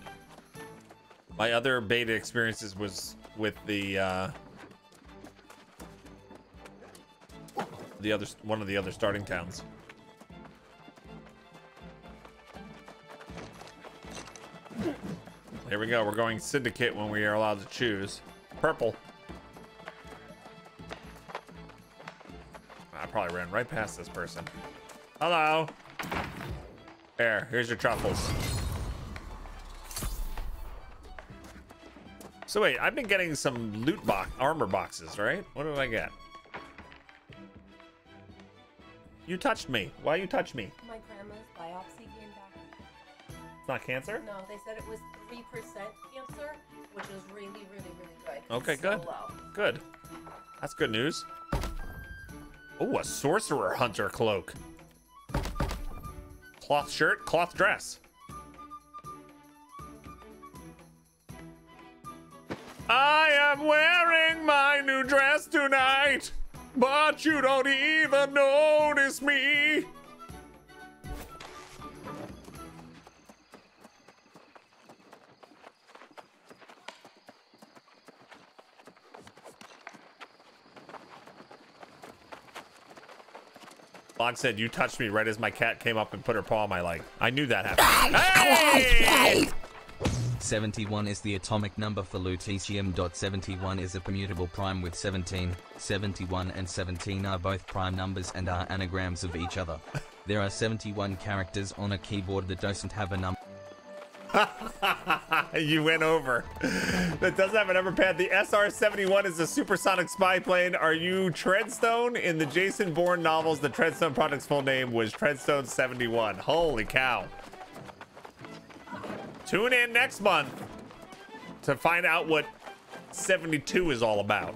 My other beta experiences was with the uh, the other one of the other starting towns. Here we go. We're going syndicate when we are allowed to choose. Purple. I probably ran right past this person. Hello. There, here's your truffles. So wait, I've been getting some loot box armor boxes, right? What did I get? You touched me. Why you touch me? My grandma's biopsy came back. It's not cancer? No, they said it was 3% cancer, which is really, really, really good. Okay, so good. low. Good. That's good news. Oh, a sorcerer hunter cloak. Cloth shirt, cloth dress. I am wearing my new dress tonight, but you don't even notice me. Log said, You touched me right as my cat came up and put her paw on my leg. I knew that happened. hey! 71 is the atomic number for lutetium. 71 is a permutable prime with 17. 71 and 17 are both prime numbers and are anagrams of each other. There are 71 characters on a keyboard that doesn't have a number. [LAUGHS] you went over. That doesn't have a number pad. The SR-71 is a supersonic spy plane. Are you Treadstone? In the Jason Bourne novels, the Treadstone product's full name was Treadstone 71. Holy cow. Tune in next month to find out what 72 is all about.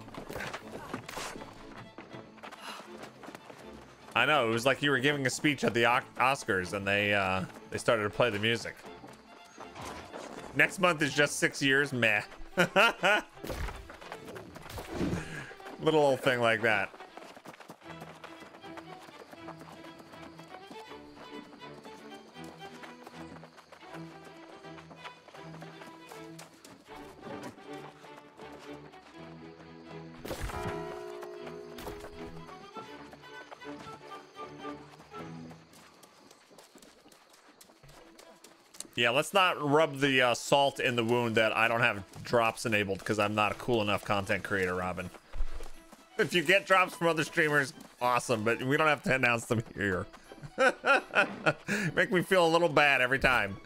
I know, it was like you were giving a speech at the O- Oscars and they uh, they started to play the music. Next month is just six years, meh. [LAUGHS] Little old thing like that. Yeah, let's not rub the uh, salt in the wound that I don't have drops enabled because I'm not a cool enough content creator, Robin. If you get drops from other streamers, awesome, but we don't have to announce them here. [LAUGHS] Make me feel a little bad every time.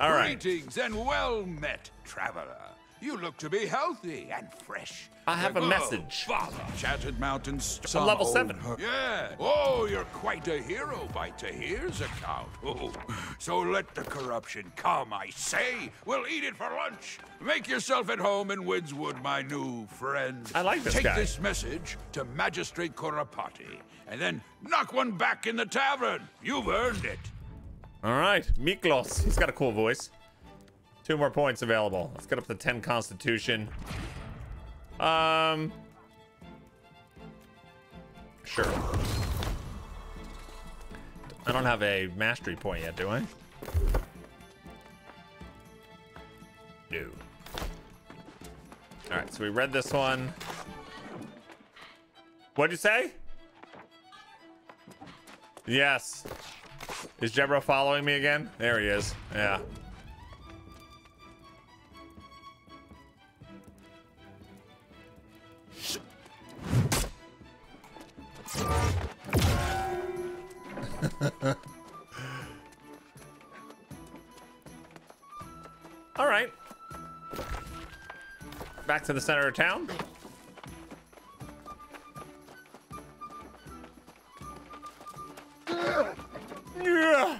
All right. Greetings and well met, traveler. You look to be healthy and fresh. I have a message. Father, Shattered Mountains. I'm level seven. Yeah. Oh, you're quite a hero by Tahir's account. Oh, so let the corruption come, I say. We'll eat it for lunch. Make yourself at home in Windsward, my new friend. I like this Take guy. this message to Magistrate Korapati, and then knock one back in the tavern. You've earned it. All right, Miklos. He's got a cool voice. Two more points available. Let's get up to 10 Constitution. Um. Sure. I don't have a mastery point yet, do I? No. All right, so we read this one. What'd you say? Yes. Is Jebro following me again? There he is. Yeah. [LAUGHS] All right. Back to the center of town. Yeah.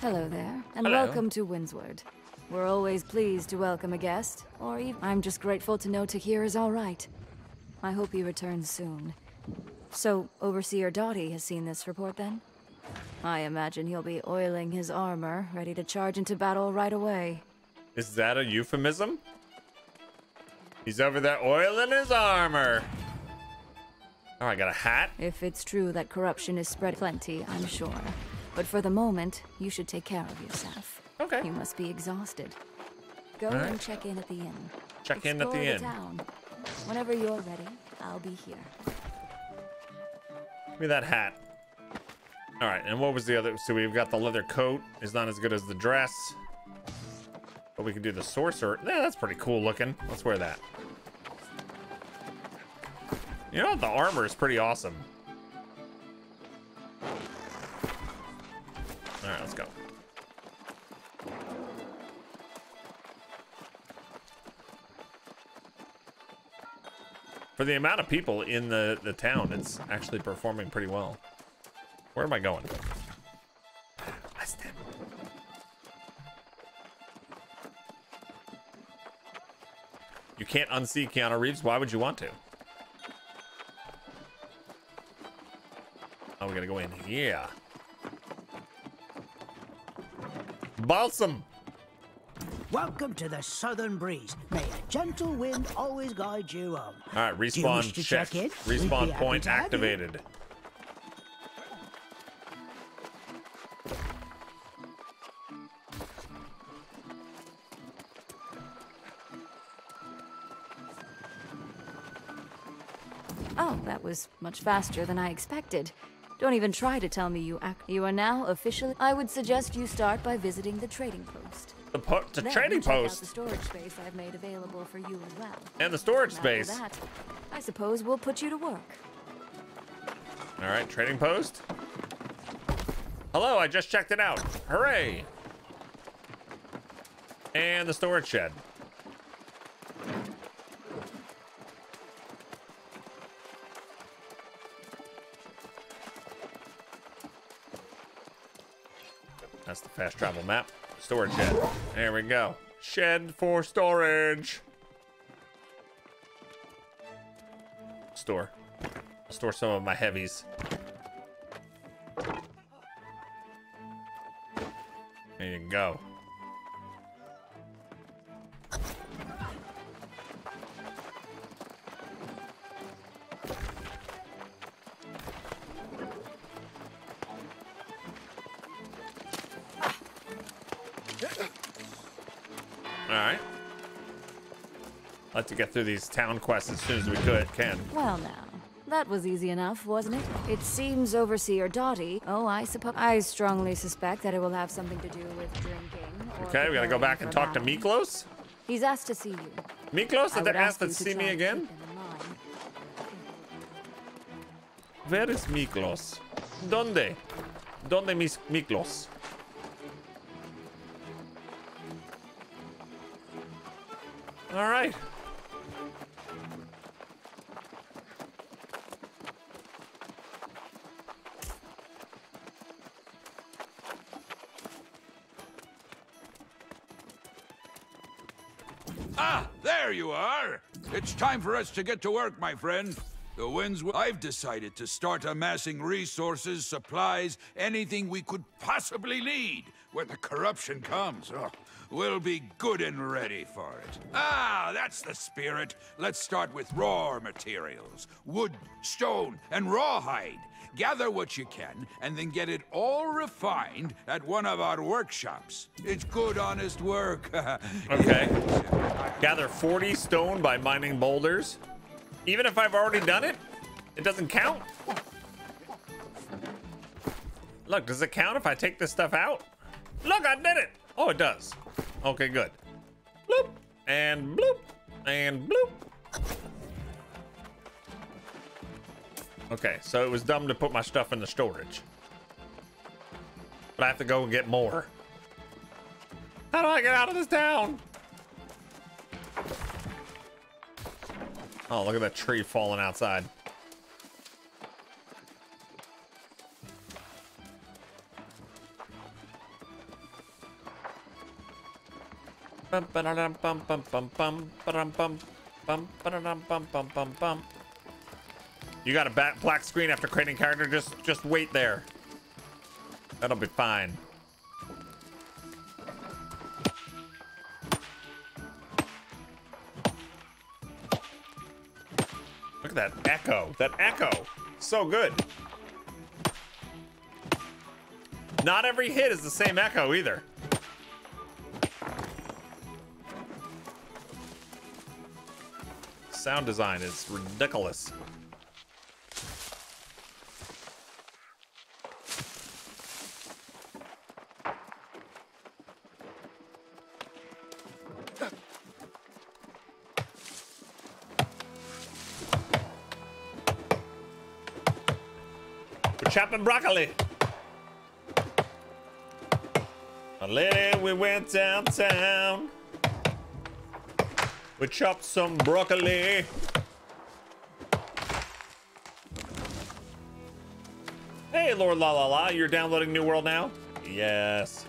Hello there, and Hello. welcome to Windsward. We're always pleased to welcome a guest, or even I'm just grateful to know Takir is all right. I hope he returns soon. So, Overseer Dottie has seen this report then? I imagine he'll be oiling his armor, ready to charge into battle right away. Is that a euphemism? He's over there oiling his armor. Oh, I got a hat. If it's true that corruption is spread plenty, I'm sure. But for the moment, you should take care of yourself. Okay. You must be exhausted. Go right. and check in at the inn. Check in at the Explore inn. Town. Whenever you're ready, I'll be here. Give me that hat. All right, and what was the other? So we've got the leather coat. Is not as good as the dress. But we can do the sorcerer. Yeah, that's pretty cool looking. Let's wear that. You know, the armor is pretty awesome. For the amount of people in the, the town, it's actually performing pretty well. Where am I going? You can't unsee Keanu Reeves. Why would you want to? Oh, we gotta go in here. Balsam. Welcome to the Southern Breeze. May a gentle wind always guide you home. All right, Do you respawn wish to check. check in? We'd be Respawn happy point to have you. activated. Oh, that was much faster than I expected. Don't even try to tell me you act. You are now officially. I would suggest you start by visiting the trading post the, the then trading post. The storage space I've made available for you as well. And the storage After space. That, I suppose we'll put you to work. All right, trading post. Hello, I just checked it out. Hooray! And the storage shed. That's the fast travel map. Storage shed. There we go. Shed for storage. Store. I'll store some of my heavies. There you go. Get through these town quests as soon as we could, can. Well now, that was easy enough, wasn't it? It seems Overseer Dottie. Oh, I suppose. I strongly suspect that it will have something to do with drinking. Okay, we gotta go back and talk to. Miklos. He's asked to see you. Miklos, did they ask to see me again? keep him in mind. Where is Miklos? Donde? Donde mis Miklos? For us to get to work, my friend. The winds. will- I've decided to start amassing resources, supplies, anything we could possibly need when the corruption comes. Oh, we'll be good and ready for it. Ah, that's the spirit. Let's start with raw materials wood, stone, and rawhide. Gather what you can, and then get it all refined at one of our workshops. It's good, honest work. [LAUGHS] Okay. Gather 40 stone by mining boulders. Even if I've already done it, it doesn't count. Look, does it count if I take this stuff out? Look, I did it. Oh, it does. Okay, good. Bloop. And bloop. And bloop. Okay, so it was dumb to put my stuff in the storage. But I have to go and get more. How do I get out of this town? Oh, look at that tree falling outside. Bum, ba-da-dum, bum, bum, bum, bum, ba-dum, bum, bum, ba-da-dum, bum, bum, bum, bum. You got a black screen after creating character. Just, just wait there. That'll be fine. Look at that echo. That echo. So good. Not every hit is the same echo either. Sound design is ridiculous. We're chopping broccoli. A lady, we went downtown. We chopped some broccoli. Hey, Lord La La La, you're downloading New World now? Yes.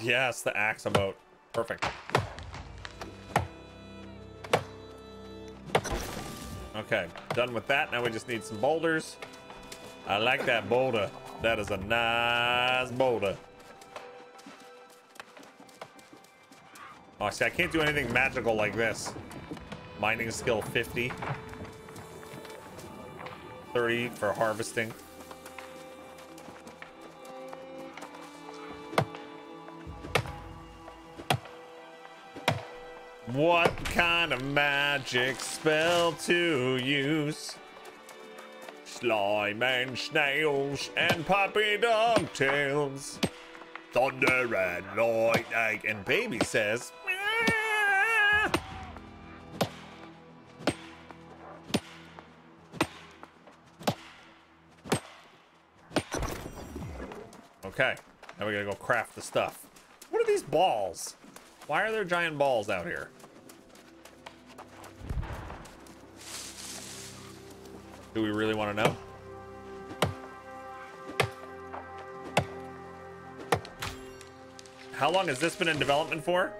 Yes, the axe emote. Perfect. Okay, done with that. Now we just need some boulders. I like that boulder. That is a nice boulder. Oh, see, I can't do anything magical like this. Mining skill 50. 30 for harvesting. What kind of magic spell to use? Slime and snails and puppy dog tails. Thunder and lightning. And baby says. Okay, now we gotta go craft the stuff. What are these balls? Why are there giant balls out here? Do we really want to know? How long has this been in development for?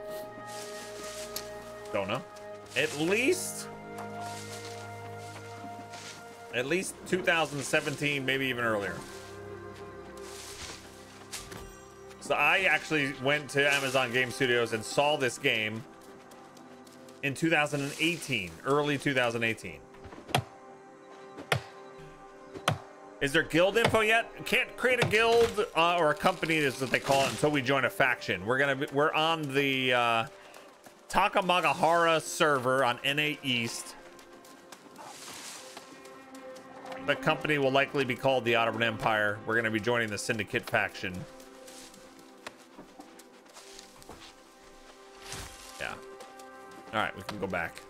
Don't know. At least... At least 2017, maybe even earlier. So I actually went to Amazon Game Studios and saw this game in 2018, early 2018. Is there guild info yet? Can't create a guild uh, or a company is what they call it until we join a faction. We're gonna be, we're on the uh, Takamagahara server on NA East. The company will likely be called the Otterman Empire. We're gonna be joining the Syndicate faction. Yeah. All right, we can go back.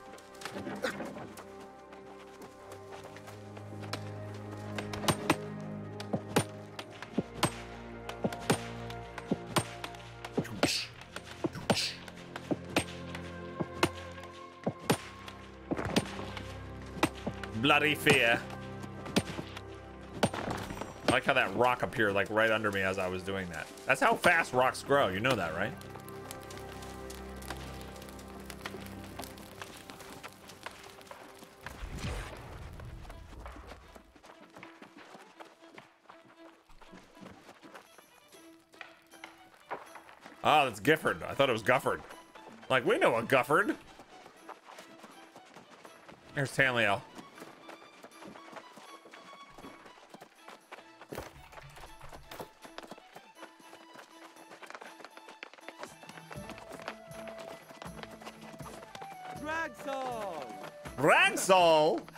Bloody fear. I like how that rock appeared like right under me as I was doing that. That's how fast rocks grow. You know that, right? Oh, that's Gifford. I thought it was Gufford. Like, we know a Gufford. There's Tanliel.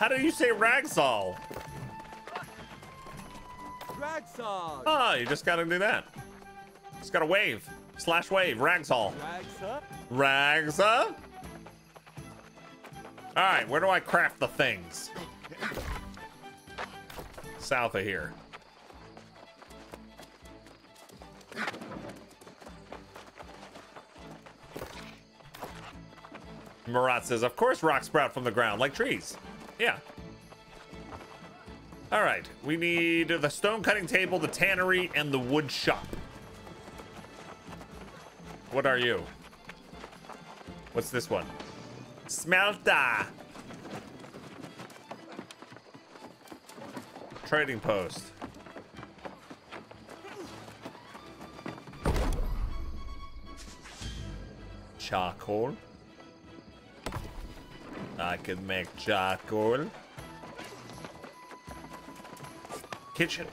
How do you say Ragsall? Ragsall! Oh, ah, you just gotta do that. Just gotta wave. Slash wave. Ragsall. Ragsa? Ragsa? Alright, where do I craft the things? South of here. Marat says, of course rocks sprout from the ground, like trees. Yeah. All right, we need the stone cutting table, the tannery, and the wood shop. What are you? What's this one? Smelta. Trading post. Charcoal. I can make charcoal. Kitchen.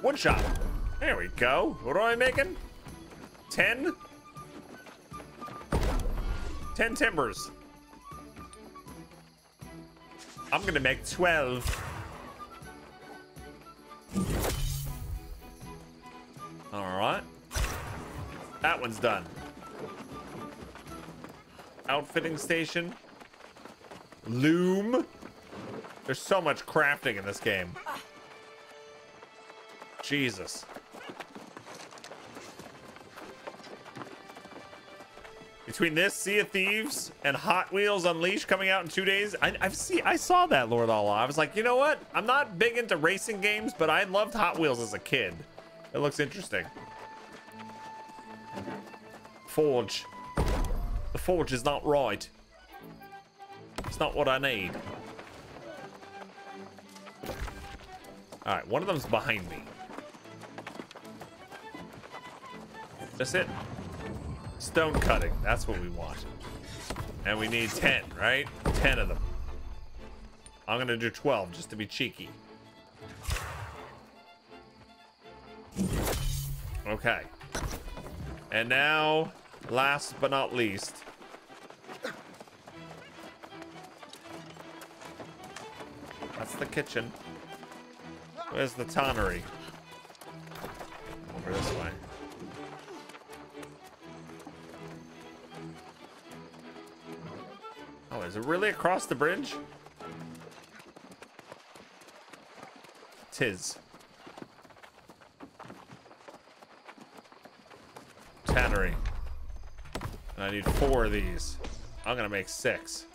Wood shop. There we go. What am I making? 10? 10 timbers. I'm gonna make 12. All right. That one's done. Outfitting station. Loom. There's so much crafting in this game. Jesus. Between this, Sea of Thieves, and Hot Wheels Unleashed coming out in two days, I, I've see, I saw that Lord Allah. I was like, you know what? I'm not big into racing games, but I loved Hot Wheels as a kid. It looks interesting. Forge. Forge is not right. It's not what I need. All right, one of them's behind me. That's it. Stone cutting. That's what we want. And we need 10, right? 10 of them. I'm going to do 12 just to be cheeky. Okay. And now, last but not least, the kitchen. Where's the tannery? Over this way. Oh, is it really across the bridge? Tis. Tannery. I need four of these. I'm gonna make six.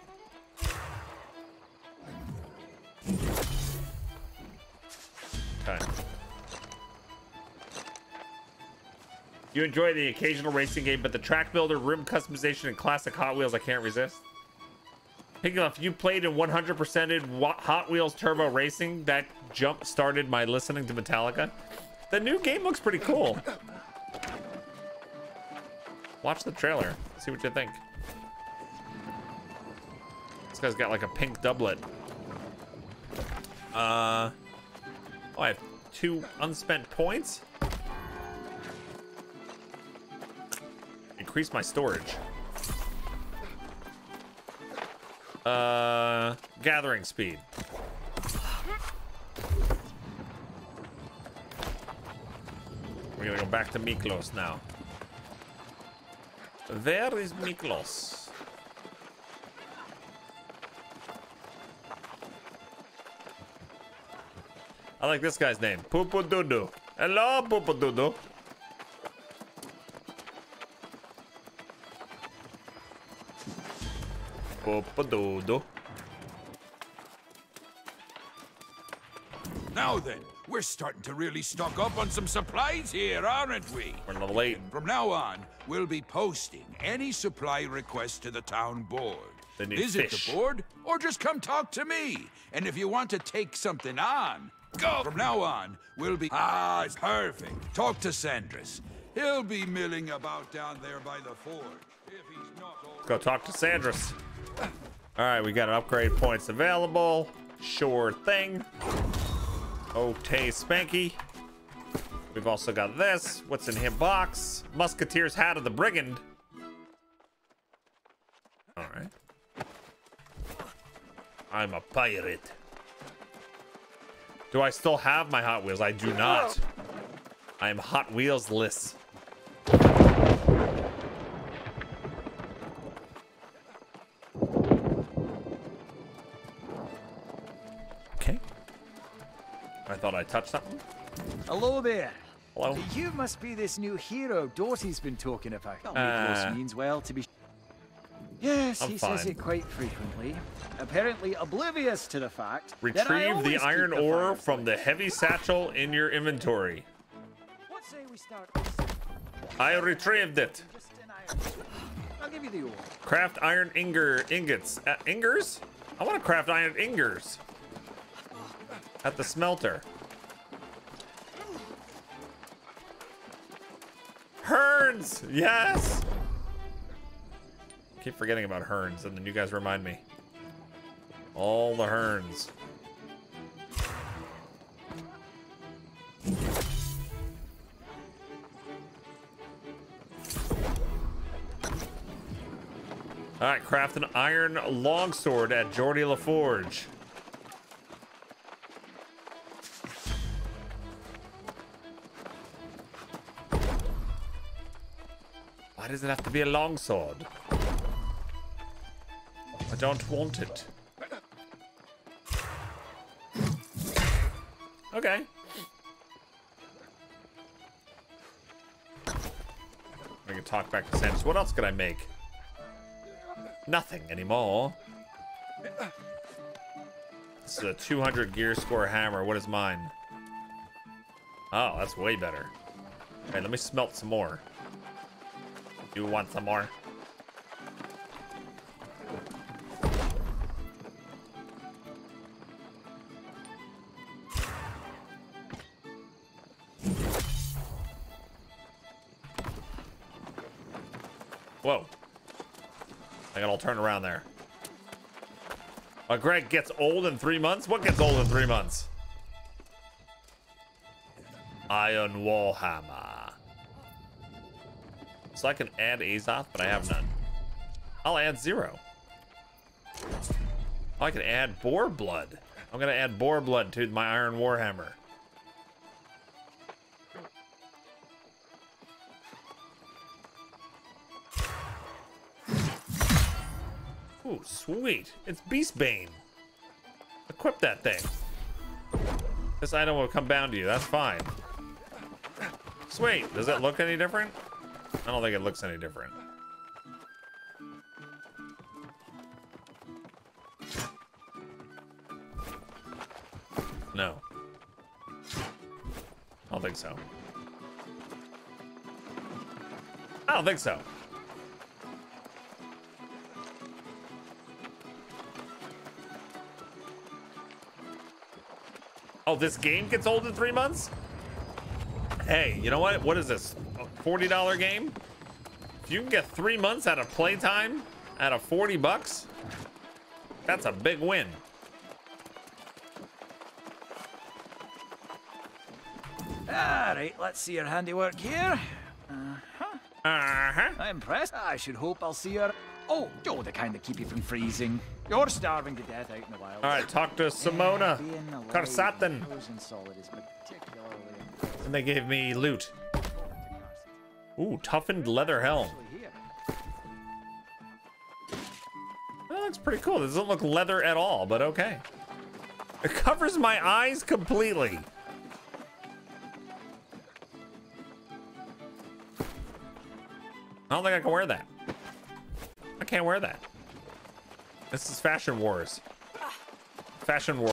You enjoy the occasional racing game, but the track builder, room customization, and classic Hot Wheels, I can't resist. Picking you played in 100%ed Hot Wheels Turbo Racing. That jump started my listening to Metallica. The new game looks pretty cool. Watch the trailer. See what you think. This guy's got like a pink doublet. Uh, oh, I have two unspent points. Increase my storage. Uh, gathering speed. We're gonna go back to Miklos now. Where is Miklos? I like this guy's name. Poopo Dudu. Hello, Poopo Now then, we're starting to really stock up on some supplies here, aren't we? We're level 8. From now on, we'll be posting any supply requests to the town board. Need Visit fish. the board, or just come talk to me. And if you want to take something on, go. From now on, we'll be... Ah, it's perfect. Talk to Sandris. He'll be milling about down there by the forge. If he's not go talk to Sandras. All right, we got upgrade points available. Sure thing. Okay, Spanky. We've also got this. What's in his box? Musketeer's hat of the brigand. All right. I'm a pirate. Do I still have my Hot Wheels? I do not. I am Hot Wheels I thought I touched something. Hello there. Hello. You must be this new hero Doty's been talking about. Uh, Miklos means well to be. Yes, I'm he says it quite frequently. Apparently oblivious to the fact that I Retrieve always the keep iron the ore from the heavy satchel in your inventory. What say we start? I retrieved it. I'll give you the ore. Craft iron inger ingots. Uh, ingers? I want to craft iron ingers. At the smelter. Herns! Yes! Keep forgetting about Herns, and then you guys remind me. All the Herns. All right, craft an iron longsword at Geordi La Forge. Does it have to be a longsword? I don't want it. Okay. I can talk back to Sanders. What else could I make? Nothing anymore. This is a 200 gear score hammer. What is mine? Oh, that's way better. Okay, let me smelt some more. You want some more? Whoa. I got all turned around there. Uh, Greg gets old in three months? What gets old in three months? Iron Warhammer. So I can add Azoth, but I have none. I'll add zero. Oh, I can add boar blood. I'm gonna add boar blood to my Iron Warhammer. Ooh, sweet. It's Beastbane. Equip that thing. This item will come bound to you. That's fine. Sweet. Does it look any different? I don't think it looks any different. No. I don't think so. I don't think so. Oh, this game gets old in three months? Hey, you know what? What is this? A $40 game? If you can get three months out of playtime out of 40 bucks, that's a big win. Alright, let's see your handiwork here. Uh-huh. Uh-huh. I'm impressed. I should hope I'll see your... Oh, oh, the kind that keep you from freezing. You're starving to death out in the wild. All right, talk to Simona Being alive Karsaten. frozen solid is particularly And they gave me loot. Ooh, toughened leather helm. That looks pretty cool. This doesn't look leather at all, but okay. It covers my eyes completely. I don't think I can wear that. I can't wear that. This is Fashion Wars. Fashion Wars.